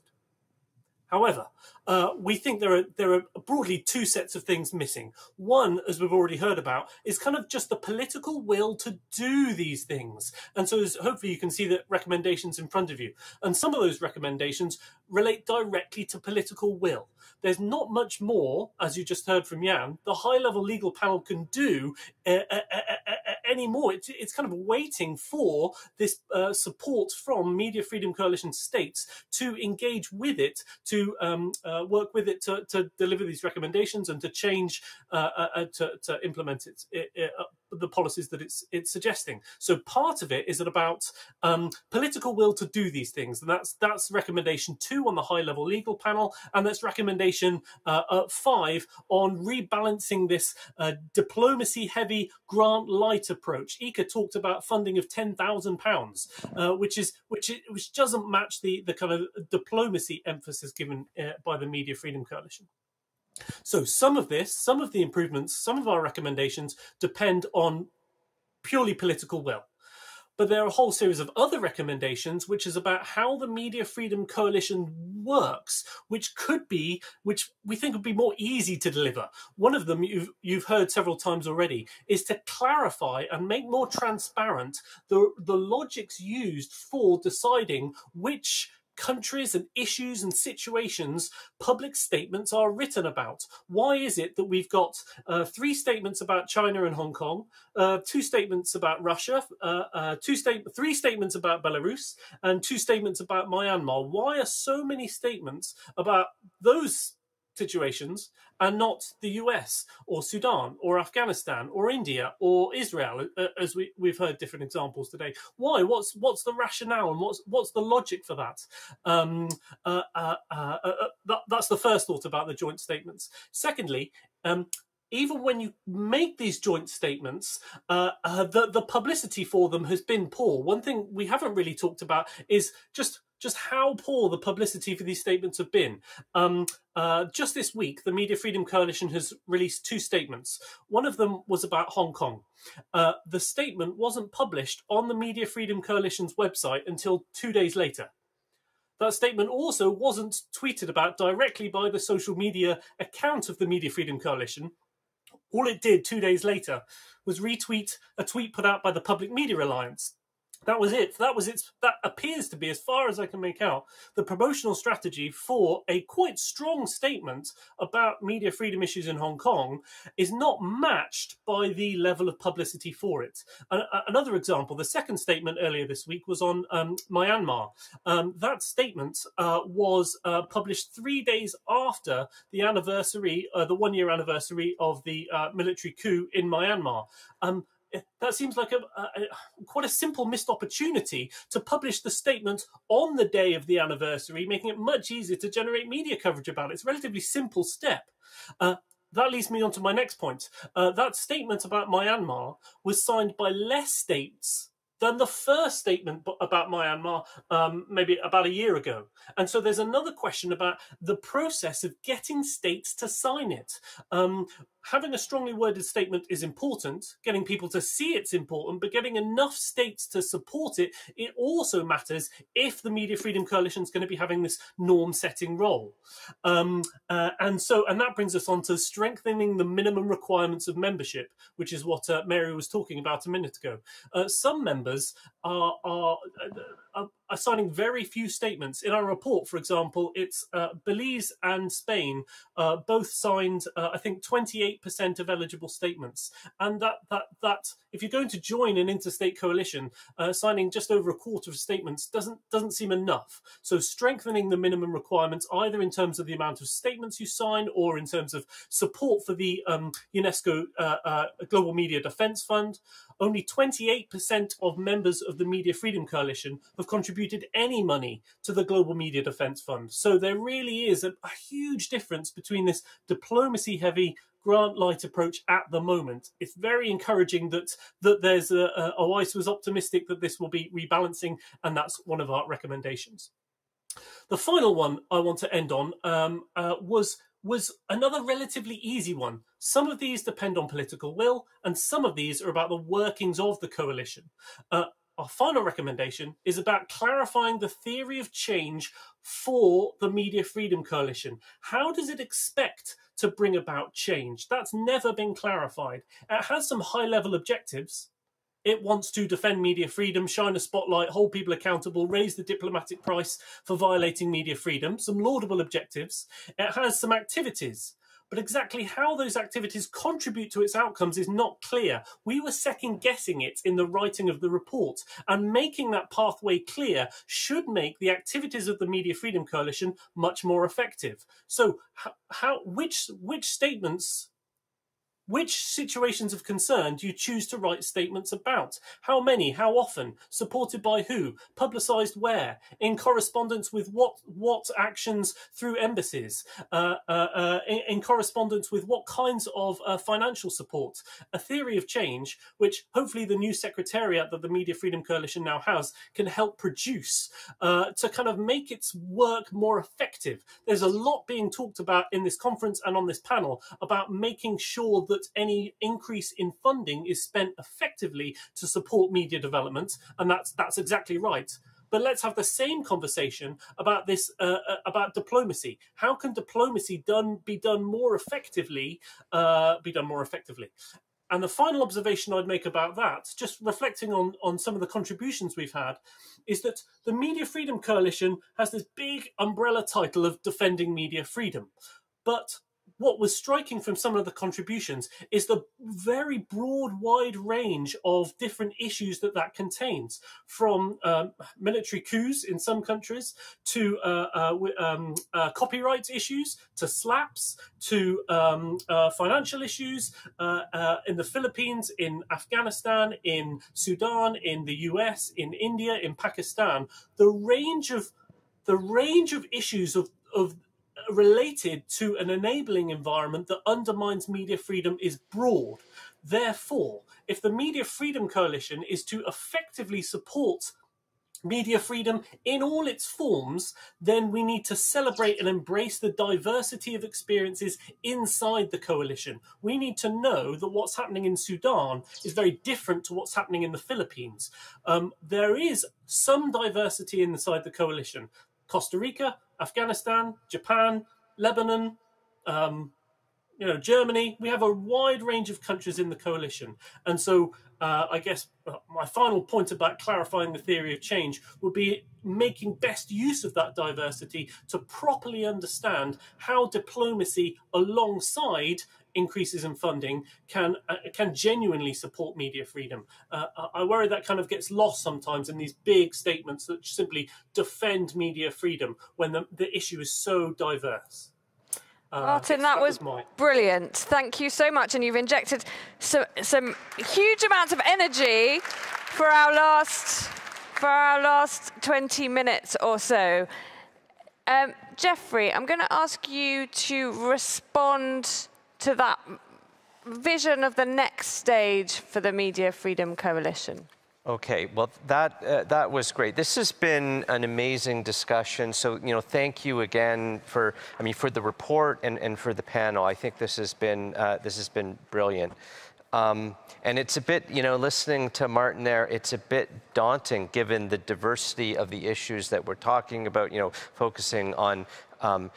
However, uh, we think there are there are broadly two sets of things missing. One, as we've already heard about, is kind of just the political will to do these things. And so, hopefully, you can see the recommendations in front of you. And some of those recommendations relate directly to political will. There's not much more, as you just heard from Can, the high level legal panel can do uh, uh, uh, anymore. It's, it's kind of waiting for this uh, support from Media Freedom Coalition states to engage with it, to um, uh, work with it to, to, deliver these recommendations and to change, uh, uh, uh to, to, implement it, it, it the policies that it's it's suggesting. So part of it is about um, political will to do these things, and that's that's recommendation two on the high level legal panel, and that's recommendation uh, uh, five on rebalancing this uh, diplomacy heavy grant light approach. Ika talked about funding of ten thousand uh, pounds, which is which which doesn't match the the kind of diplomacy emphasis given uh, by the Media Freedom Coalition. So some of this, some of the improvements, some of our recommendations depend on purely political will. But there are a whole series of other recommendations, which is about how the Media Freedom Coalition works, which could be, which we think would be more easy to deliver. One of them you've, you've heard several times already is to clarify and make more transparent the, the logics used for deciding which countries and issues and situations public statements are written about. Why is it that we've got uh, three statements about China and Hong Kong, uh, two statements about Russia, uh, uh two state- three statements about Belarus, and two statements about Myanmar? Why are so many statements about those situations and not the US or Sudan or Afghanistan or India or Israel, uh, as we, we've heard different examples today. Why? What's what's the rationale and what's what's the logic for that? Um, uh, uh, uh, uh that that's the first thought about the joint statements. Secondly. Um, even when you make these joint statements, uh, uh, the the publicity for them has been poor. One thing we haven't really talked about is just just how poor the publicity for these statements have been. Um, uh, just this week, the Media Freedom Coalition has released two statements. One of them was about Hong Kong. Uh, the statement wasn't published on the Media Freedom Coalition's website until two days later. That statement also wasn't tweeted about directly by the social media account of the Media Freedom Coalition. All it did two days later was retweet a tweet put out by the Public Media Alliance that was it. That was its. That appears to be, as far as I can make out, the promotional strategy for a quite strong statement about media freedom issues in Hong Kong is not matched by the level of publicity for it. Uh, another example: the second statement earlier this week was on um, Myanmar. Um, that statement uh, was uh, published three days after the anniversary, uh, the one-year anniversary of the uh, military coup in Myanmar. Um, that seems like a, a, a, quite a simple missed opportunity to publish the statement on the day of the anniversary, making it much easier to generate media coverage about it. It's a relatively simple step. Uh, that leads me on to my next point. Uh, that statement about Myanmar was signed by less states than the first statement about Myanmar, um, maybe about a year ago. And so there's another question about the process of getting states to sign it. Um, having a strongly worded statement is important. Getting people to see it's important, but getting enough states to support it, it also matters if the Media Freedom Coalition is going to be having this norm-setting role. Um, uh, and so, and that brings us on to strengthening the minimum requirements of membership, which is what uh, Mary was talking about a minute ago. Uh, some members are, are, are are signing very few statements. In our report, for example, it's uh, Belize and Spain uh, both signed, uh, I think, 28% of eligible statements. And that, that, that if you're going to join an interstate coalition, uh, signing just over a quarter of statements doesn't, doesn't seem enough. So strengthening the minimum requirements, either in terms of the amount of statements you sign or in terms of support for the um, UNESCO uh, uh, Global Media Defence Fund, only 28% of members of the Media Freedom Coalition have contributed any money to the Global Media Defence Fund. So there really is a, a huge difference between this diplomacy heavy grant light approach at the moment. It's very encouraging that that there's a, a Owais was optimistic that this will be rebalancing, and that's one of our recommendations. The final one I want to end on um, uh, was was another relatively easy one. Some of these depend on political will, and some of these are about the workings of the coalition. Uh, our final recommendation is about clarifying the theory of change for the Media Freedom Coalition. How does it expect to bring about change? That's never been clarified. It has some high level objectives. It wants to defend media freedom, shine a spotlight, hold people accountable, raise the diplomatic price for violating media freedom, some laudable objectives. It has some activities but exactly how those activities contribute to its outcomes is not clear. We were second guessing it in the writing of the report, and making that pathway clear should make the activities of the Media Freedom Coalition much more effective. So, how, which which statements which situations of concern do you choose to write statements about? How many? How often? Supported by who? Publicised where? In correspondence with what? What actions through embassies? Uh, uh, uh, in, in, correspondence with what kinds of uh, financial support? A theory of change, which hopefully the new secretariat that the Media Freedom Coalition now has can help produce uh, to kind of make its work more effective. There's a lot being talked about in this conference and on this panel about making sure that that any increase in funding is spent effectively to support media development, and that's that's exactly right. But let's have the same conversation about this uh, uh, about diplomacy. How can diplomacy done be done more effectively? Uh, be done more effectively. And the final observation I'd make about that, just reflecting on, on some of the contributions we've had, is that the Media Freedom Coalition has this big umbrella title of defending media freedom. But what was striking from some of the contributions is the very broad, wide range of different issues that that contains, from um, military coups in some countries to uh, uh, um, uh, copyright issues, to slaps, to um, uh, financial issues uh, uh, in the Philippines, in Afghanistan, in Sudan, in the US, in India, in Pakistan. The range of the range of issues of of related to an enabling environment that undermines media freedom is broad. Therefore, if the Media Freedom Coalition is to effectively support media freedom in all its forms, then we need to celebrate and embrace the diversity of experiences inside the coalition. We need to know that what's happening in Sudan is very different to what's happening in the Philippines. Um, there is some diversity inside the coalition. Costa Rica, Afghanistan, Japan, Lebanon, um, you know, Germany. We have a wide range of countries in the coalition, and so uh, I guess uh, my final point about clarifying the theory of change would be making best use of that diversity to properly understand how diplomacy, alongside increases in funding can uh, can genuinely support media freedom. Uh, I worry that kind of gets lost sometimes in these big statements that simply defend media freedom when the, the issue is so diverse. Uh, Martin, that, that was, was brilliant. Thank you so much. And you've injected some, some huge amounts of energy for our last for our last 20 minutes or so. Um, Jeffrey, I'm going to ask you to respond to that vision of the next stage for the Media Freedom Coalition? Okay, well, that, uh, that was great. This has been an amazing discussion. So, you know, thank you again for, I mean, for the report and, and for the panel. I think this has been, uh, this has been brilliant. Um, and it's a bit, you know, listening to Martin there, it's a bit daunting given the diversity of the issues that we're talking about, you know, focusing on um,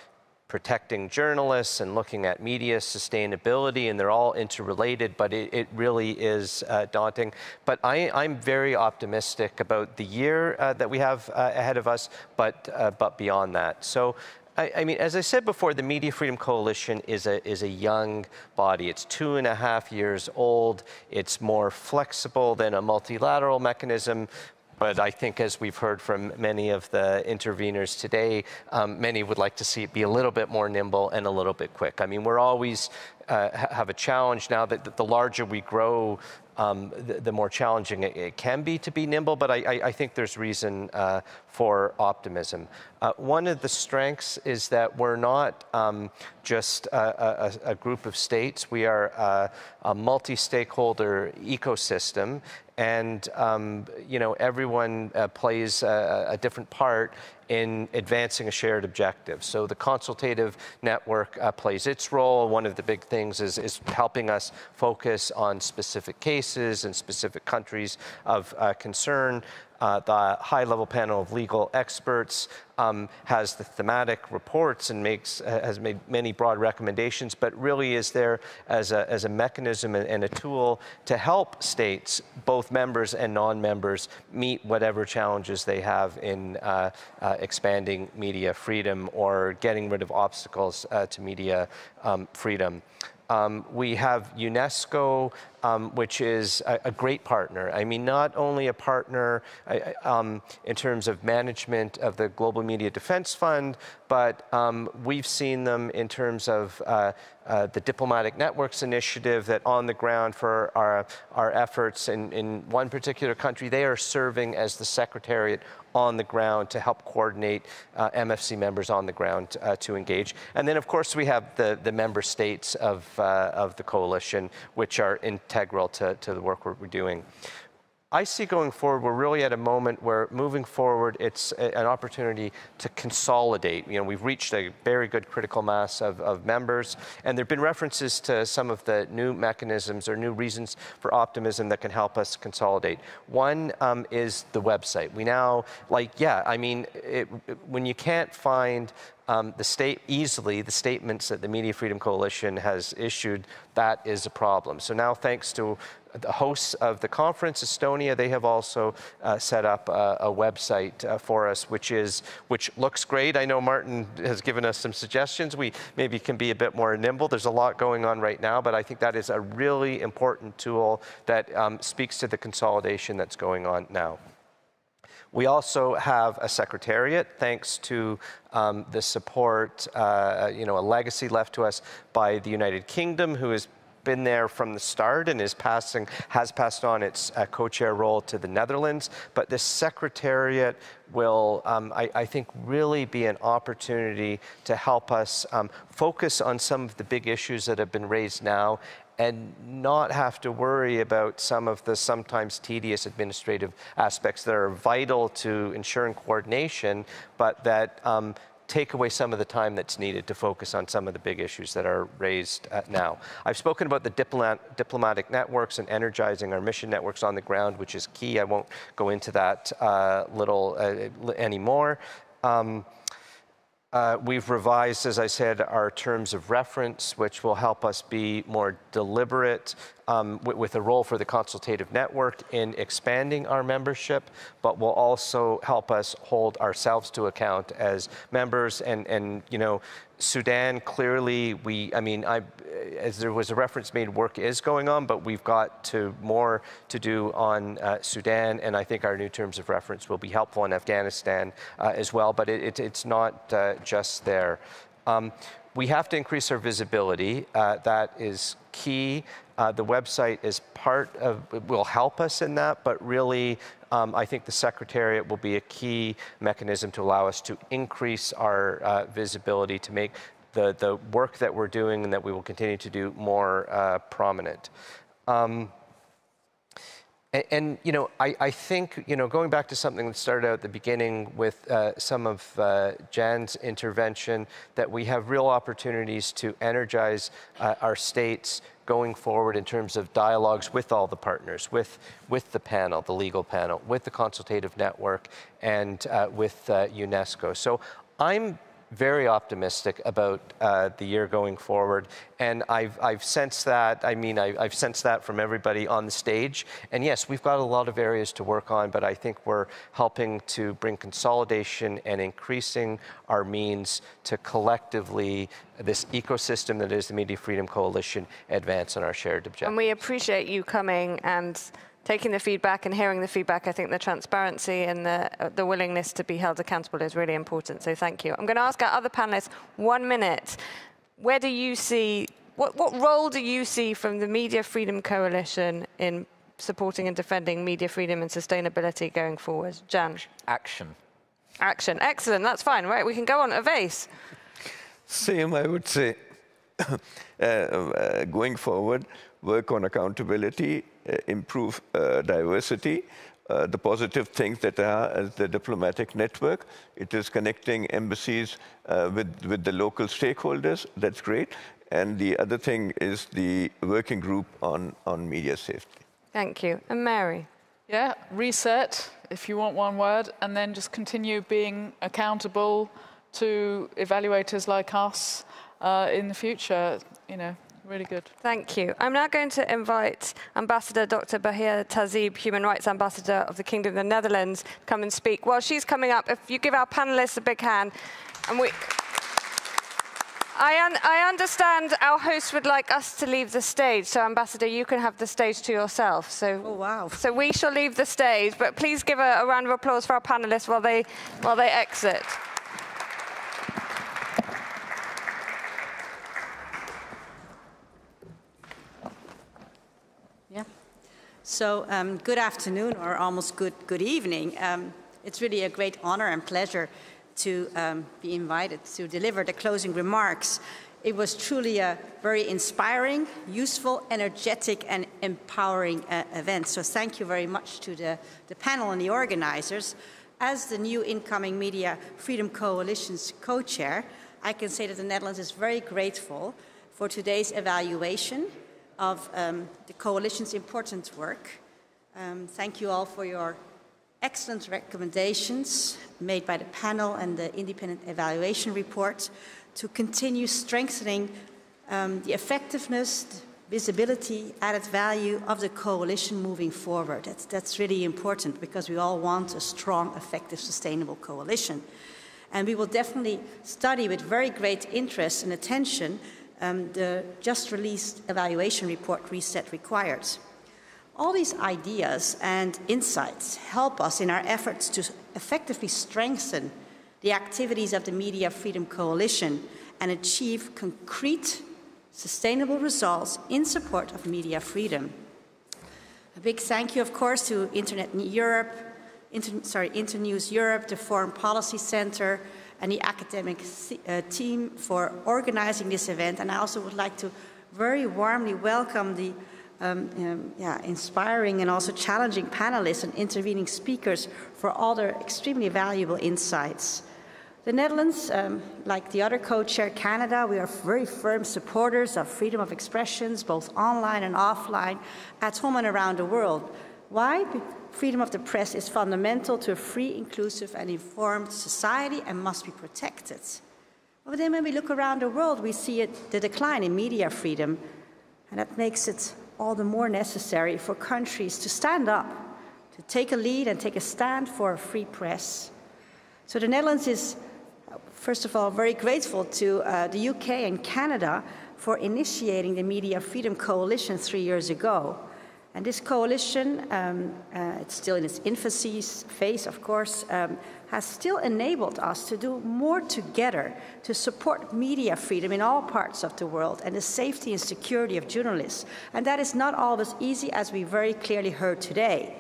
protecting journalists and looking at media sustainability, and they're all interrelated, but it, it really is uh, daunting. But I, am very optimistic about the year uh, that we have uh, ahead of us, but, uh, but beyond that. So I, I, mean, as I said before, the Media Freedom Coalition is a, is a young body. It's two and a half years old. It's more flexible than a multilateral mechanism, but I think, as we've heard from many of the interveners today, um, many would like to see it be a little bit more nimble and a little bit quick. I mean, we're always uh, have a challenge now that, that the larger we grow, um, the, the, more challenging it, it, can be to be nimble, but I, I, I think there's reason uh, for optimism. Uh, one of the strengths is that we're not um, just a, a, a, group of states, we are uh, a multi stakeholder ecosystem, and um, you know everyone uh, plays a, a, different part in advancing a shared objective. So the consultative network uh, plays its role. One of the big things is, is helping us focus on specific cases and specific countries of uh, concern. Uh, the high-level panel of legal experts um, has the thematic reports and makes uh, has made many broad recommendations, but really is there as a, as a mechanism and, and a tool to help states, both members and non-members, meet whatever challenges they have in uh, uh, expanding media freedom or getting rid of obstacles uh, to media um, freedom. Um, we have UNESCO, um, which is a, a, great partner. I mean, not only a partner um, in terms of management of the Global Media Defense Fund, but um, we've seen them in terms of uh, uh, the Diplomatic Networks Initiative that on the ground for our, our efforts in, in one particular country, they are serving as the secretariat on the ground to help coordinate uh, MFC members on the ground uh, to engage. And then, of course, we have the, the member states of, uh, of the coalition, which are integral to, to the work we're, we're doing. I see going forward, we're really at a moment where moving forward, it's a, an opportunity to consolidate. You know, we've reached a very good critical mass of, of members, and there have been references to some of the new mechanisms or new reasons for optimism that can help us consolidate. One um, is the website. We now, like, yeah, I mean, it, it, when you can't find um, the state easily the statements that the Media Freedom Coalition has issued, that is a problem. So now, thanks to the hosts of the conference, Estonia, they have also uh, set up a, a website uh, for us, which is which looks great. I know Martin has given us some suggestions. We maybe can be a bit more nimble. There's a lot going on right now, but I think that is a really important tool that um, speaks to the consolidation that's going on now. We also have a secretariat, thanks to um, the support, uh, you know, a legacy left to us by the United Kingdom, who has been there from the start and is passing, has passed on its uh, co-chair role to the Netherlands. But this secretariat will, um, I, I, think, really be an opportunity to help us um, focus on some of the big issues that have been raised now and not have to worry about some of the sometimes tedious administrative aspects that are vital to ensuring coordination, but that um, take away some of the time that's needed to focus on some of the big issues that are raised uh, now. I've spoken about the diplomat, diplomatic networks and energizing our mission networks on the ground, which is key. I won't go into that uh, little uh, anymore. Um, uh, we've revised, as I said, our terms of reference, which will help us be more deliberate um, with, with, a role for the consultative network in expanding our membership, but will also help us hold ourselves to account as members. And, and you know, Sudan clearly, we, I mean, I, as there was a reference made, work is going on, but we've got to more to do on uh, Sudan, and I think our new terms of reference will be helpful in Afghanistan uh, as well. But it, it, it's not uh, just there. Um, we have to increase our visibility. Uh, that is key. Uh, the website is part of, will help us in that, but really, um, I think the Secretariat will be a key mechanism to allow us to increase our uh, visibility, to make the, the work that we're doing and that we will continue to do more uh, prominent. Um, and, and, you know, I, I, think, you know, going back to something that started out at the beginning with uh, some of uh, Can's intervention, that we have real opportunities to energize uh, our states going forward in terms of dialogues with all the partners, with, with the panel, the legal panel, with the consultative network, and uh, with uh, UNESCO. So I'm very optimistic about uh, the year going forward. And I've, I've sensed that, I mean, I, have sensed that from everybody on the stage. And yes, we've got a lot of areas to work on, but I think we're helping to bring consolidation and increasing our means to collectively, this ecosystem that is the Media Freedom Coalition, advance on our shared objectives. And we appreciate you coming and taking the feedback and hearing the feedback, I think the transparency and the, uh, the willingness to be held accountable is really important. So thank you. I'm going to ask our other panelists one minute. Where do you see, what, what role do you see from the Media Freedom Coalition in supporting and defending media freedom and sustainability going forward? Can? Action. Action. Excellent. That's fine. Right. We can go on. Owais. Same, I would say. (coughs) uh, uh, going forward, work on accountability, improve uh, diversity. Uh, the positive things that are as the diplomatic network. It is connecting embassies uh, with, with the local stakeholders. That's great. And the other thing is the working group on, on media safety. Thank you. And Mary? Yeah, reset, if you want one word, and then just continue being accountable to evaluators like us uh, in the future. You know, really good. Thank you. I'm now going to invite Ambassador Dr. Bahia Tahzib, Human Rights Ambassador of the Kingdom of the Netherlands, to come and speak. While she's coming up, if you give our panelists a big hand, and we. I, un I, understand our host would like us to leave the stage, so Ambassador, you can have the stage to yourself. So, oh wow! So we shall leave the stage, but please give a, a round of applause for our panelists while they while they exit. So um, good afternoon, or almost good good evening. Um, it's really a great honor and pleasure to um, be invited to deliver the closing remarks. It was truly a very inspiring, useful, energetic, and empowering uh, event. So thank you very much to the, the panel and the organizers. As the new incoming Media Freedom Coalition's co-chair, I can say that the Netherlands is very grateful for today's evaluation of um, the coalition's important work. Um, thank you all for your excellent recommendations made by the panel and the independent evaluation report to continue strengthening um, the effectiveness, visibility, added value of the coalition moving forward. That's, that's really important because we all want a strong, effective, sustainable coalition. And we will definitely study with very great interest and attention um, the just released evaluation report Reset Required. All these ideas and insights help us in our efforts to effectively strengthen the activities of the Media Freedom Coalition and achieve concrete, sustainable results in support of media freedom. A big thank you, of course, to Internet Europe, Inter, sorry, Internews Europe, the Foreign Policy Center, and the academic uh, team for organizing this event. And I also would like to very warmly welcome the um, um, yeah, inspiring and also challenging panelists and intervening speakers for all their extremely valuable insights. The Netherlands, um, like the other co-chair Canada, we are very firm supporters of freedom of expressions, both online and offline, at home and around the world. Why? Freedom of the press is fundamental to a free, inclusive, and informed society and must be protected. But then when we look around the world, we see it, the decline in media freedom, and that makes it all the more necessary for countries to stand up, to take a lead and take a stand for a free press. So the Netherlands is, first of all, very grateful to uh, the UK and Canada for initiating the Media Freedom Coalition three years ago. And this coalition, um, uh, it's still in its infancy phase, of course, um, has still enabled us to do more together to support media freedom in all parts of the world and the safety and security of journalists. And that is not always easy, as we very clearly heard today.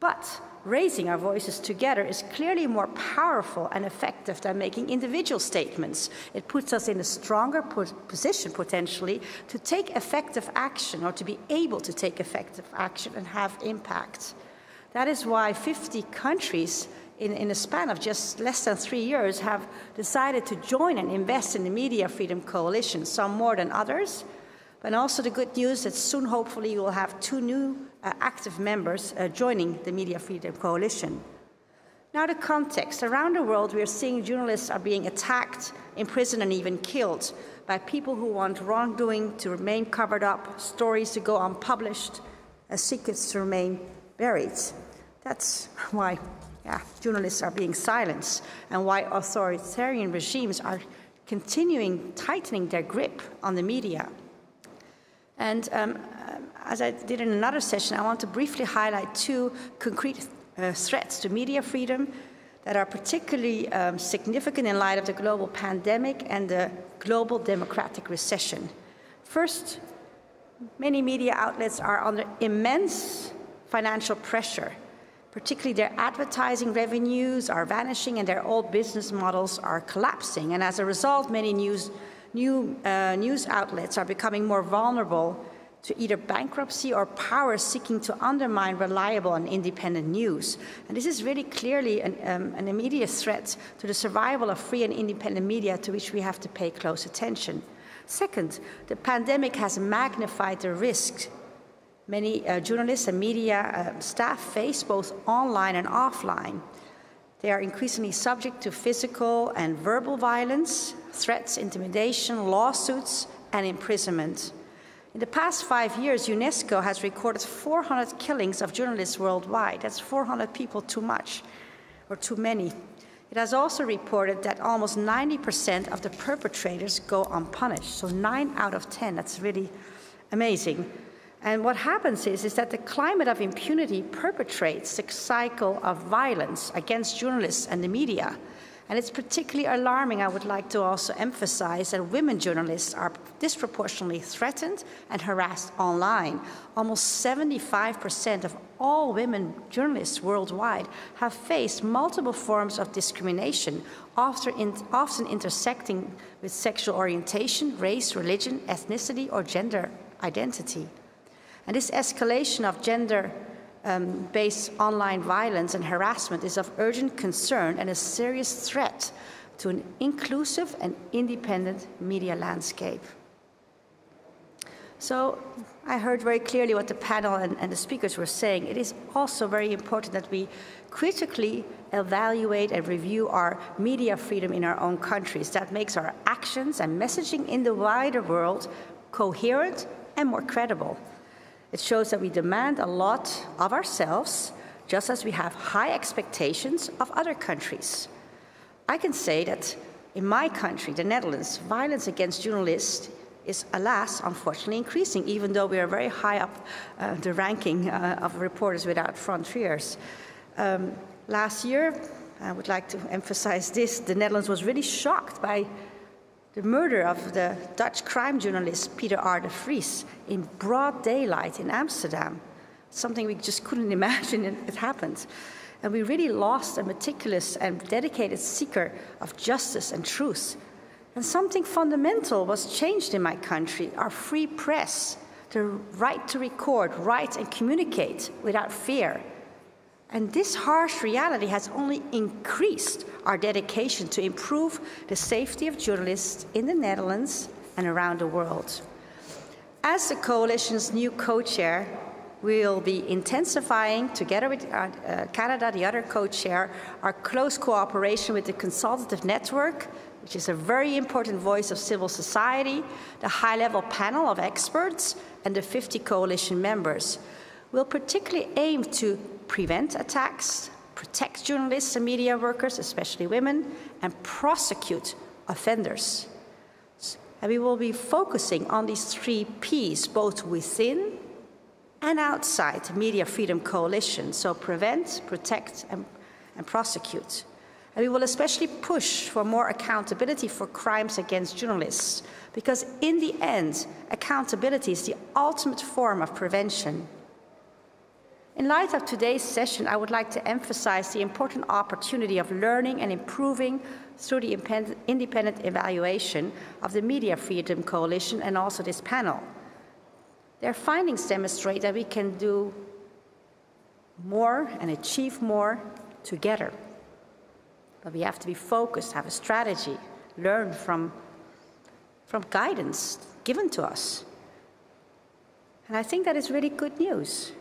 But raising our voices together is clearly more powerful and effective than making individual statements. It puts us in a stronger position, potentially, to take effective action or to be able to take effective action and have impact. That is why 50 countries in, in a span of just less than three years have decided to join and invest in the Media Freedom Coalition, some more than others. But also the good news that soon, hopefully, we will have two new active members uh, joining the Media Freedom Coalition. Now, the context. Around the world, we are seeing journalists are being attacked, imprisoned, and even killed by people who want wrongdoing to remain covered up, stories to go unpublished, uh, secrets to remain buried. That's (laughs) why yeah, journalists are being silenced and why authoritarian regimes are continuing tightening their grip on the media. And um, as I did in another session, I want to briefly highlight two concrete uh, threats to media freedom that are particularly um, significant in light of the global pandemic and the global democratic recession. First, many media outlets are under immense financial pressure. Particularly, their advertising revenues are vanishing and their old business models are collapsing. And as a result, many news, new uh, news outlets are becoming more vulnerable to either bankruptcy or powers seeking to undermine reliable and independent news. And this is really clearly an, um, an, immediate threat to the survival of free and independent media to which we have to pay close attention. Second, the pandemic has magnified the risks many uh, journalists and media uh, staff face both online and offline. They are increasingly subject to physical and verbal violence, threats, intimidation, lawsuits, and imprisonment. In the past five years, UNESCO has recorded 400 killings of journalists worldwide. That's 400 people too much, or too many. It has also reported that almost 90% of the perpetrators go unpunished. So 9 out of 10, that's really amazing. And what happens is, is that the climate of impunity perpetrates the cycle of violence against journalists and the media. And it's particularly alarming, I would like to also emphasize, that women journalists are disproportionately threatened and harassed online. Almost 75% of all women journalists worldwide have faced multiple forms of discrimination, often, in, often intersecting with sexual orientation, race, religion, ethnicity, or gender identity. And this escalation of gender um, based online violence and harassment is of urgent concern and a serious threat to an inclusive and independent media landscape. So I heard very clearly what the panel and, and, the speakers were saying. It is also very important that we critically evaluate and review our media freedom in our own countries. That makes our actions and messaging in the wider world coherent and more credible. It shows that we demand a lot of ourselves, just as we have high expectations of other countries. I can say that in my country, the Netherlands, violence against journalists is, alas, unfortunately increasing, even though we are very high up uh, the ranking uh, of Reporters Without Frontiers. Um, last year, I would like to emphasize this, the Netherlands was really shocked by the murder of the Dutch crime journalist Peter R. de Vries in broad daylight in Amsterdam, something we just couldn't (laughs) imagine it happened. And we really lost a meticulous and dedicated seeker of justice and truth. And something fundamental was changed in my country our free press, the right to record, write, and communicate without fear. And this harsh reality has only increased our dedication to improve the safety of journalists in the Netherlands and around the world. As the coalition's new co-chair, we'll be intensifying, together with uh, uh, Canada, the other co-chair, our close cooperation with the Consultative Network, which is a very important voice of civil society, the high-level panel of experts, and the 50 coalition members. We'll particularly aim to prevent attacks, protect journalists and media workers, especially women, and prosecute offenders. And we will be focusing on these three P's, both within and outside the Media Freedom Coalition. So prevent, protect, and, and prosecute. And we will especially push for more accountability for crimes against journalists, because in the end, accountability is the ultimate form of prevention. In light of today's session, I would like to emphasize the important opportunity of learning and improving through the independent evaluation of the Media Freedom Coalition and also this panel. Their findings demonstrate that we can do more and achieve more together. But we have to be focused, have a strategy, learn from, from guidance given to us. And I think that is really good news.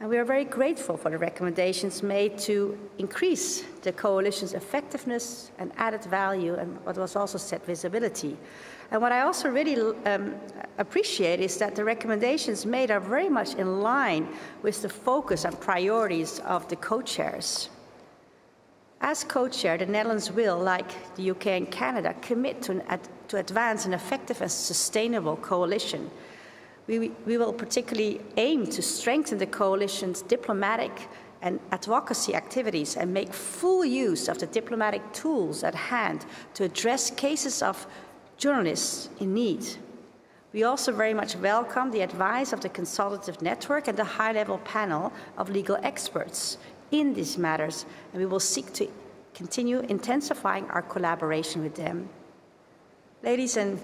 And we are very grateful for the recommendations made to increase the coalition's effectiveness and added value, and what was also said, visibility. And what I also really um, appreciate is that the recommendations made are very much in line with the focus and priorities of the co-chairs. As co-chair, the Netherlands will, like the UK and Canada, commit to, an, to advance an effective and sustainable coalition we, we will particularly aim to strengthen the coalition's diplomatic and advocacy activities and make full use of the diplomatic tools at hand to address cases of journalists in need. We also very much welcome the advice of the consultative network and the high level panel of legal experts in these matters, and we will seek to continue intensifying our collaboration with them. Ladies and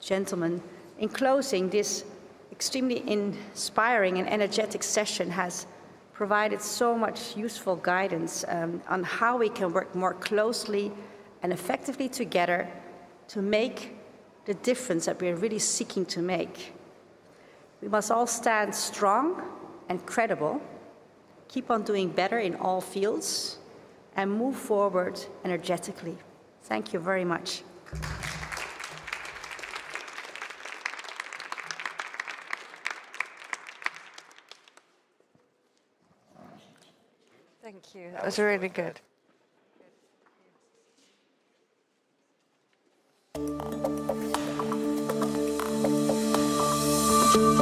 gentlemen, in closing, this extremely inspiring and energetic session has provided so much useful guidance um, on how we can work more closely and effectively together to make the difference that we're really seeking to make. We must all stand strong and credible, keep on doing better in all fields, and move forward energetically. Thank you very much. Thank you. That was really good. You.